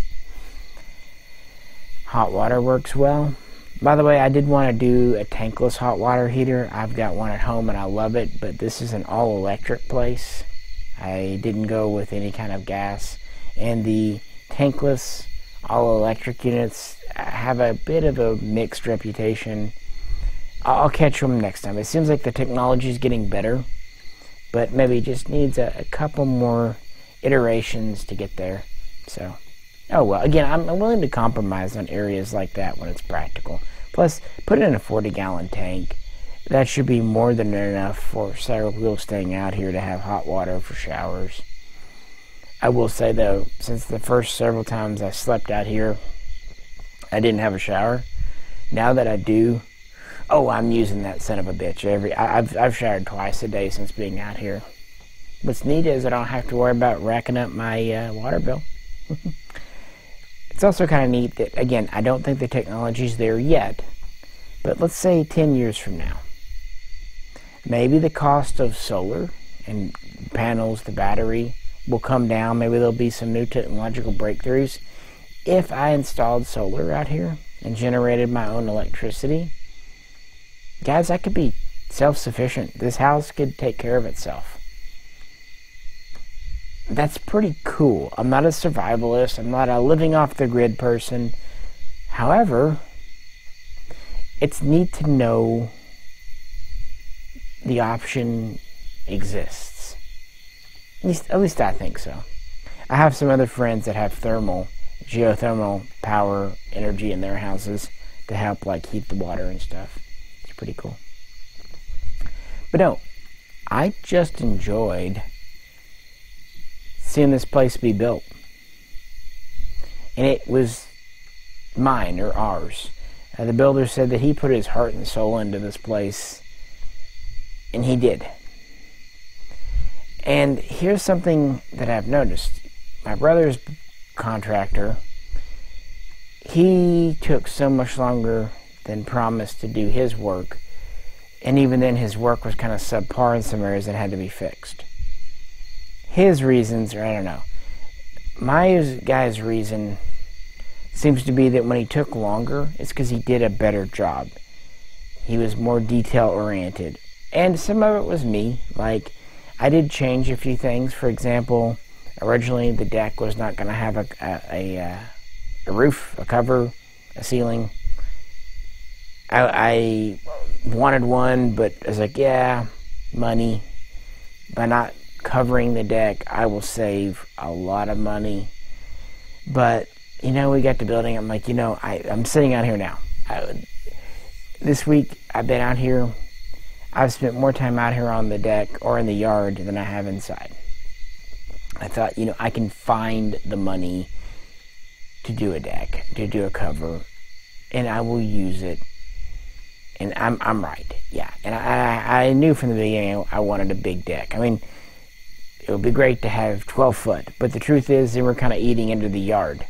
Hot water works well. By the way, I did want to do a tankless hot water heater. I've got one at home and I love it, but this is an all electric place. I didn't go with any kind of gas. And the tankless all electric units uh, have a bit of a mixed reputation. I'll catch them next time. It seems like the technology is getting better, but maybe just needs a, a couple more iterations to get there. So. Oh well, again, I'm willing to compromise on areas like that when it's practical. Plus, put it in a 40 gallon tank. That should be more than enough for several people staying out here to have hot water for showers. I will say though, since the first several times I slept out here, I didn't have a shower. Now that I do, oh, I'm using that son of a bitch every. I, have I've showered twice a day since being out here. What's neat is I don't have to worry about racking up my uh, water bill. It's also kind of neat that, again, I don't think the technology's there yet, but let's say 10 years from now, maybe the cost of solar and panels, the battery, will come down. Maybe there'll be some new technological breakthroughs. If I installed solar out here and generated my own electricity, guys, I could be self sufficient. This house could take care of itself that's pretty cool. I'm not a survivalist, I'm not a living off the grid person. However, it's neat to know the option exists. At least, at least I think so. I have some other friends that have thermal, geothermal power energy in their houses to help like heat the water and stuff. Pretty cool. But no, I just enjoyed seeing this place be built. And it was mine or ours. Uh, the builder said that he put his heart and soul into this place, and he did. And here's something that I've noticed. My brother's contractor, he took so much longer than promised to do his work, and even then his work was kind of subpar in some areas that had to be fixed his reasons, or I don't know. My guy's reason seems to be that when he took longer, it's because he did a better job. He was more detail oriented. And some of it was me. Like, I did change a few things. For example, originally the deck was not going to have a, a, a, uh, a, roof, a cover, a ceiling. I, I wanted one, but I was like, yeah, money. By not covering the deck, I will save a lot of money. But you know, we got to building. I'm like, you know, I, I'm sitting out here now. I, this week, I've been out here. I've spent more time out here on the deck or in the yard than I have inside. I thought, you know, I can find the money to do a deck, to do a cover, and I will use it. And I'm I'm right, yeah. And I I knew from the beginning I wanted a big deck. I mean, it would be great to have 12 foot, but the truth is, they were kind of eating into the yard.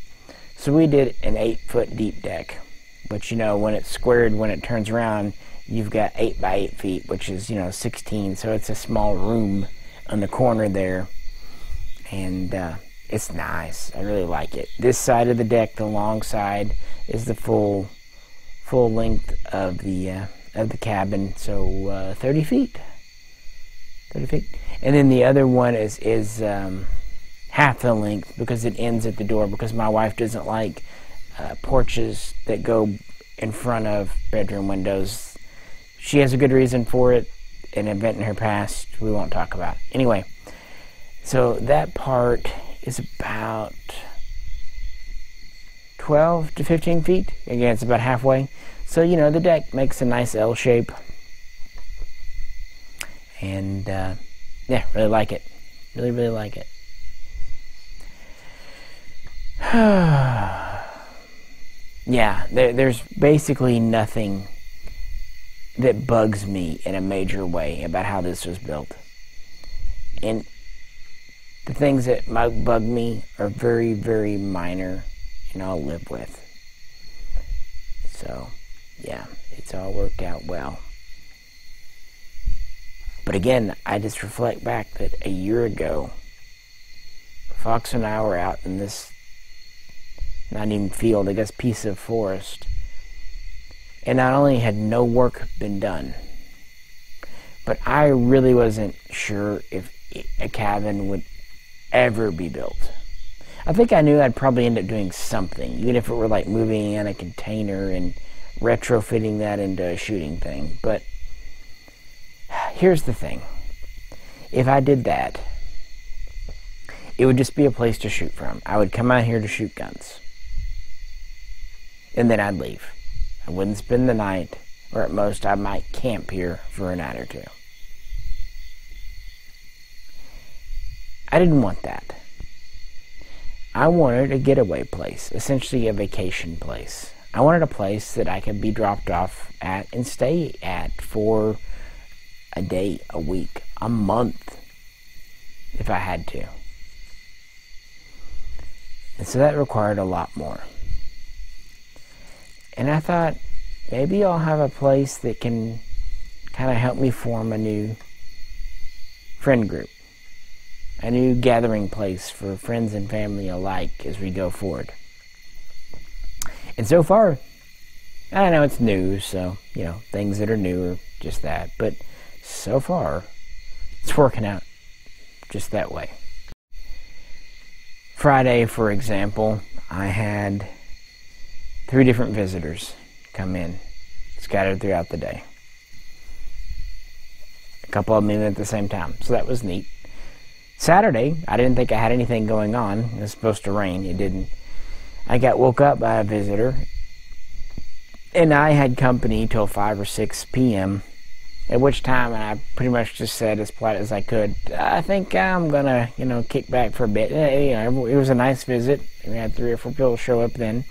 So we did an 8 foot deep deck. But you know, when it's squared, when it turns around, you've got 8 by 8 feet, which is, you know, 16. So it's a small room on the corner there. And uh, it's nice. I really like it. This side of the deck, the long side, is the full full length of the uh, of the cabin. So uh, 30 feet. 30 feet. And then the other one is is um, half the length because it ends at the door because my wife doesn't like uh, porches that go in front of bedroom windows. She has a good reason for it, an event in her past we won't talk about. Anyway, so that part is about 12 to 15 feet. Again, it's about halfway. So, you know, the deck makes a nice L shape. And uh, yeah, really like it. Really, really like it. yeah, there, there's basically nothing that bugs me in a major way about how this was built. And the things that bug me are very, very minor, and I'll live with. So, yeah, it's all worked out well. But again, I just reflect back that a year ago, Fox and I were out in this not even field, I guess piece of forest. And not only had no work been done, but I really wasn't sure if a cabin would ever be built. I think I knew I'd probably end up doing something, even if it were like moving in a container and retrofitting that into a shooting thing. But here's the thing if I did that, it would just be a place to shoot from. I would come out here to shoot guns. And then I'd leave. I wouldn't spend the night, or at most I might camp here for a night or two. I didn't want that. I wanted a getaway place, essentially a vacation place. I wanted a place that I could be dropped off at and stay at for a day, a week, a month, if I had to. And so that required a lot more. And I thought maybe I'll have a place that can kind of help me form a new friend group a new gathering place for friends and family alike as we go forward. And so far, I know it's new, so, you know, things that are new are just that. But so far, it's working out just that way. Friday, for example, I had three different visitors come in, scattered throughout the day. A couple of them at the same time, so that was neat. Saturday, I didn't think I had anything going on. It was supposed to rain. It didn't. I got woke up by a visitor, and I had company till 5 or 6 p.m. At which time I pretty much just said as polite as I could, I think I'm gonna, you know, kick back for a bit. Uh, you know, it was a nice visit. We had three or four people show up then,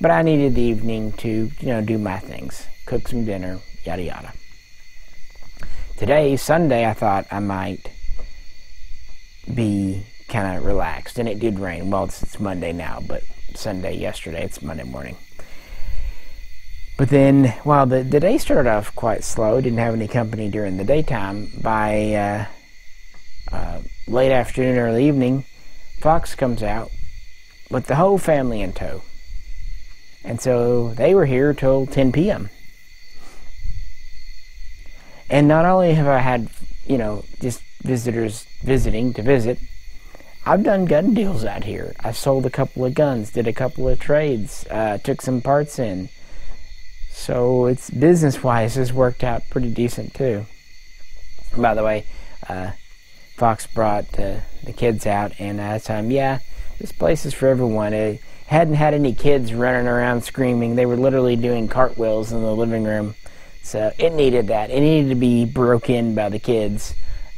but I needed the evening to, you know, do my things, cook some dinner, yada yada. Today, Sunday, I thought I might be kind of relaxed. And it did rain. Well, it's, it's Monday now, but Sunday yesterday, it's Monday morning. But then, while the, the day started off quite slow, didn't have any company during the daytime, by uh, uh, late afternoon, early evening, Fox comes out with the whole family in tow. And so they were here till 10 p.m. And not only have I had, you know, just visitors visiting to visit. I've done gun deals out here. I sold a couple of guns, did a couple of trades, uh, took some parts in. So it's business wise has worked out pretty decent too. By the way, uh, Fox brought uh, the kids out, and I told him, "Yeah, this place is for everyone." It hadn't had any kids running around screaming. They were literally doing cartwheels in the living room, so it needed that. It needed to be broke in by the kids.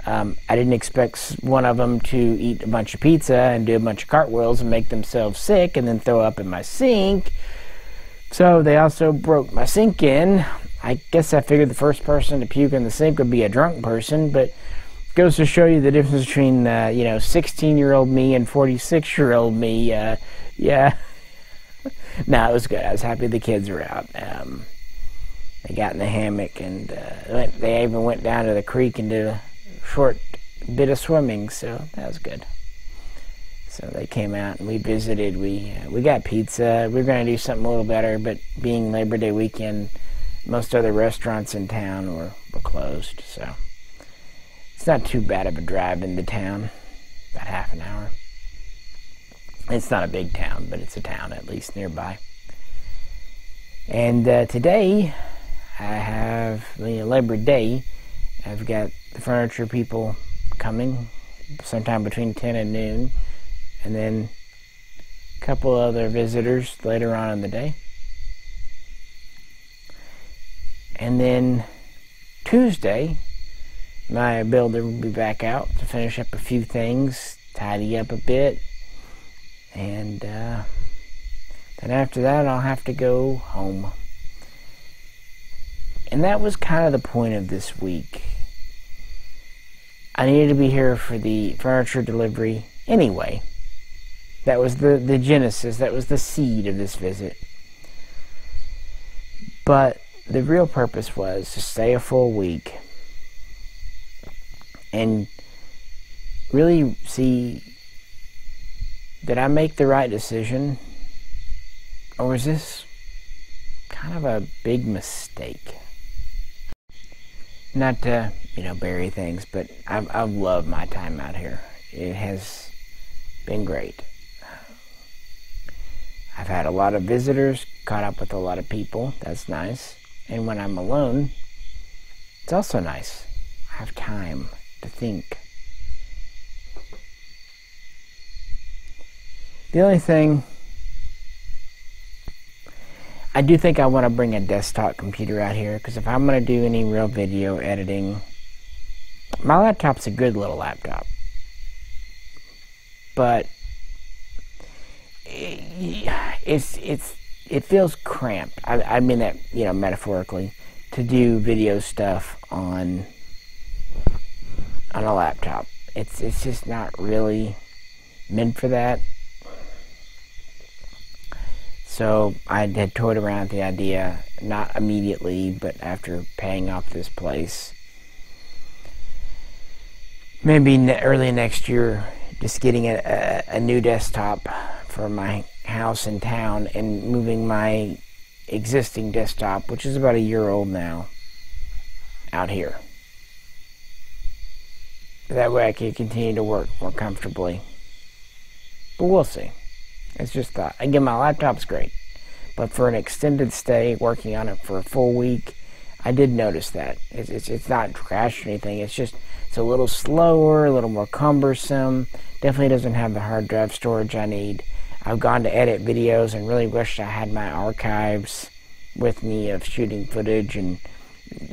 Um, I didn't expect one of them to eat a bunch of pizza and do a bunch of cartwheels and make themselves sick and then throw up in my sink. So they also broke my sink in. I guess I figured the first person to puke in the sink would be a drunk person, but goes to show you the difference between uh, you know 16 year old me and 46 year old me. Uh, yeah. no, it was good. I was happy the kids were out. Um, they got in the hammock and uh, they even went down to the creek and did a short bit of swimming, so that was good. So they came out and we visited. We uh, we got pizza. We are going to do something a little better, but being Labor Day weekend, most other restaurants in town were, were closed. So it's not too bad of a drive into town, about half an hour. It's not a big town, but it's a town at least nearby. And uh, today, I have you know, Labor Day. I've got the furniture people coming sometime between 10 and noon, and then a couple other visitors later on in the day. And then Tuesday, my builder will be back out to finish up a few things, tidy up a bit, and uh, then after that, I'll have to go home. And that was kind of the point of this week I needed to be here for the furniture delivery anyway. That was the, the genesis, that was the seed of this visit. But the real purpose was to stay a full week and really see did I make the right decision or was this kind of a big mistake? Not to, you know, bury things, but I've, I've loved my time out here. It has been great. I've had a lot of visitors, caught up with a lot of people. That's nice. And when I'm alone, it's also nice. I have time to think. The only thing I do think I want to bring a desktop computer out here because if I'm going to do any real video editing, my laptop's a good little laptop. But eh, it's it's it feels cramped. I, I mean that you know metaphorically to do video stuff on on a laptop. It's it's just not really meant for that. So I had toyed around with the idea, not immediately, but after paying off this place. Maybe early next year, just getting a, a, a new desktop for my house in town and moving my existing desktop, which is about a year old now, out here. That way I can continue to work more comfortably. But we'll see. It's just thought. Again, my laptop's great. But for an extended stay, working on it for a full week, I did notice that. It's, it's, it's not trash or anything. It's just, it's a little slower, a little more cumbersome. Definitely doesn't have the hard drive storage I need. I've gone to edit videos and really wished I had my archives with me of shooting footage and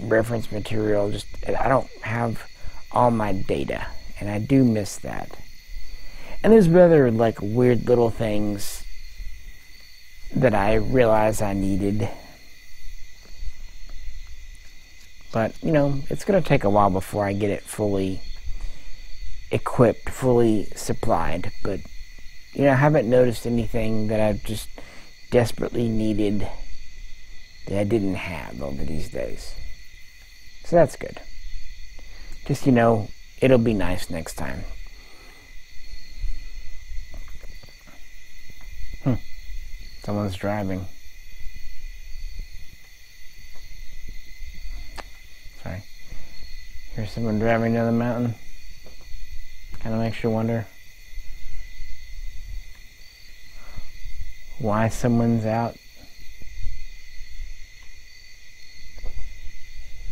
reference material. Just, I don't have all my data, and I do miss that. And there's other like weird little things that I realized I needed. But, you know, it's going to take a while before I get it fully equipped, fully supplied. But, you know, I haven't noticed anything that I've just desperately needed that I didn't have over these days. So that's good. Just, you know, it'll be nice next time. Someone's driving. Sorry. Here's someone driving down the mountain. Kind of makes you wonder why someone's out.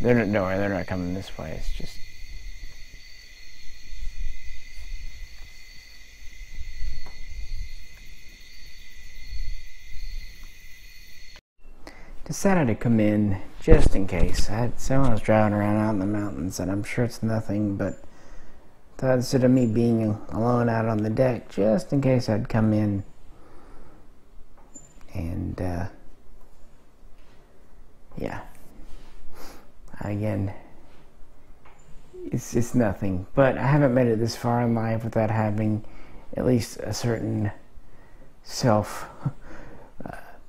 They're not, no, they're not coming this way. It's just decided to come in just in case. I had someone was driving around out in the mountains, and I'm sure it's nothing, but thought instead of me being alone out on the deck, just in case I'd come in and uh, yeah. Again, it's it's nothing. But I haven't made it this far in life without having at least a certain self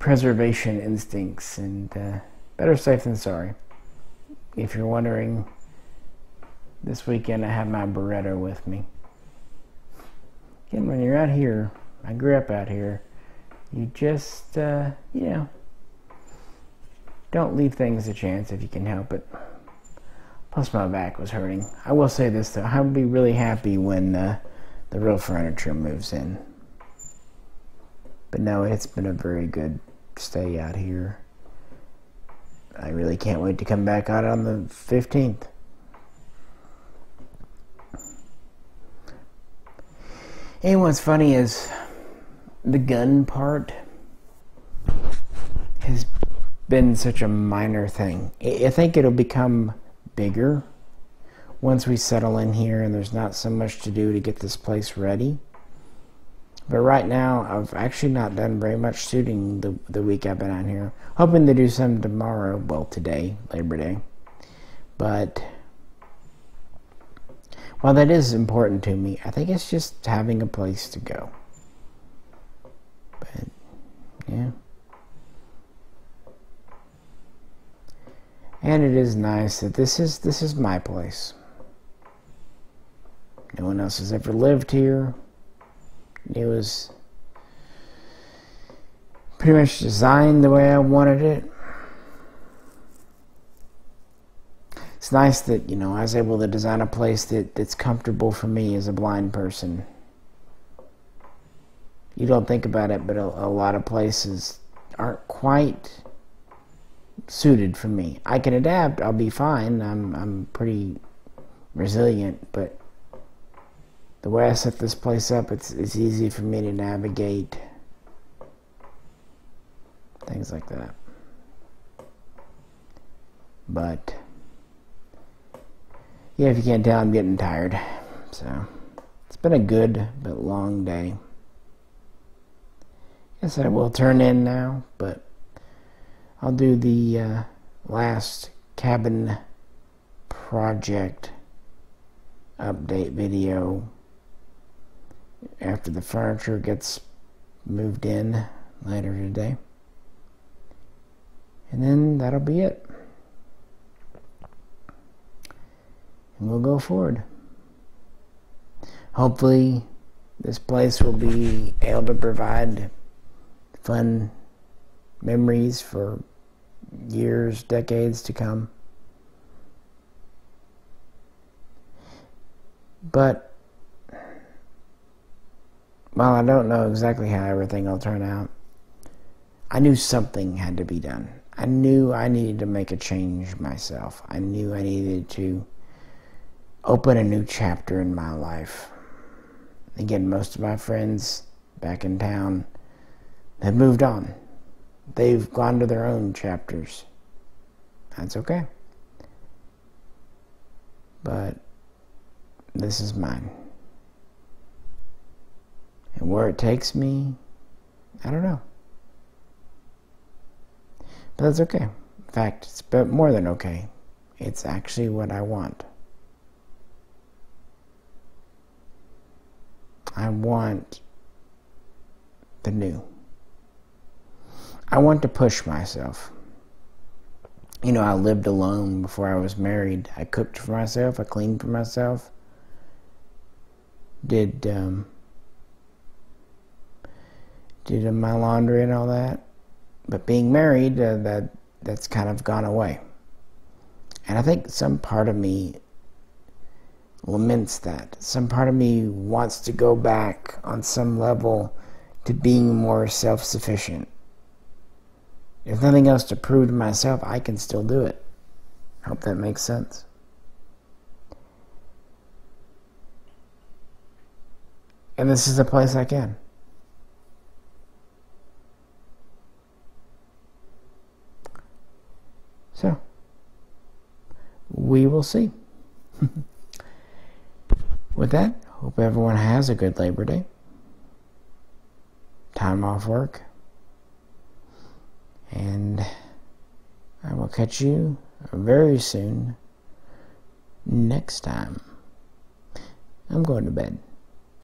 preservation instincts, and uh, better safe than sorry. If you're wondering, this weekend I have my Beretta with me. Again, when you're out here, I grew up out here, you just, uh, you know, don't leave things a chance if you can help it. Plus, my back was hurting. I will say this though, I'll be really happy when uh, the real furniture moves in. But no, it's been a very good stay out here. I really can't wait to come back out on the 15th. And what's funny is the gun part has been such a minor thing. I think it'll become bigger once we settle in here and there's not so much to do to get this place ready. But right now, I've actually not done very much shooting the, the week I've been on here. Hoping to do some tomorrow, well, today, Labor Day. But while that is important to me, I think it's just having a place to go. But, yeah. And it is nice that this is this is my place. No one else has ever lived here. It was pretty much designed the way I wanted it. It's nice that, you know, I was able to design a place that, that's comfortable for me as a blind person. You don't think about it, but a, a lot of places aren't quite suited for me. I can adapt, I'll be fine. I'm I'm pretty resilient, but the way I set this place up, it's it's easy for me to navigate things like that. But yeah, if you can't tell, I'm getting tired. So it's been a good but long day. Guess I will turn in now, but I'll do the uh, last cabin project update video after the furniture gets moved in later today. And then that'll be it. And we'll go forward. Hopefully, this place will be able to provide fun memories for years, decades to come. But while I don't know exactly how everything will turn out, I knew something had to be done. I knew I needed to make a change myself. I knew I needed to open a new chapter in my life. Again, most of my friends back in town have moved on. They've gone to their own chapters. That's okay. But this is mine. And where it takes me, I don't know. But that's okay. In fact, it's more than okay. It's actually what I want. I want the new. I want to push myself. You know, I lived alone before I was married. I cooked for myself. I cleaned for myself. Did um, did my laundry and all that. But being married, uh, that that's kind of gone away. And I think some part of me laments that. Some part of me wants to go back on some level to being more self sufficient. If nothing else to prove to myself, I can still do it. Hope that makes sense. And this is the place I can. So, we will see. With that, hope everyone has a good Labor Day. Time off work. And I will catch you very soon next time. I'm going to bed.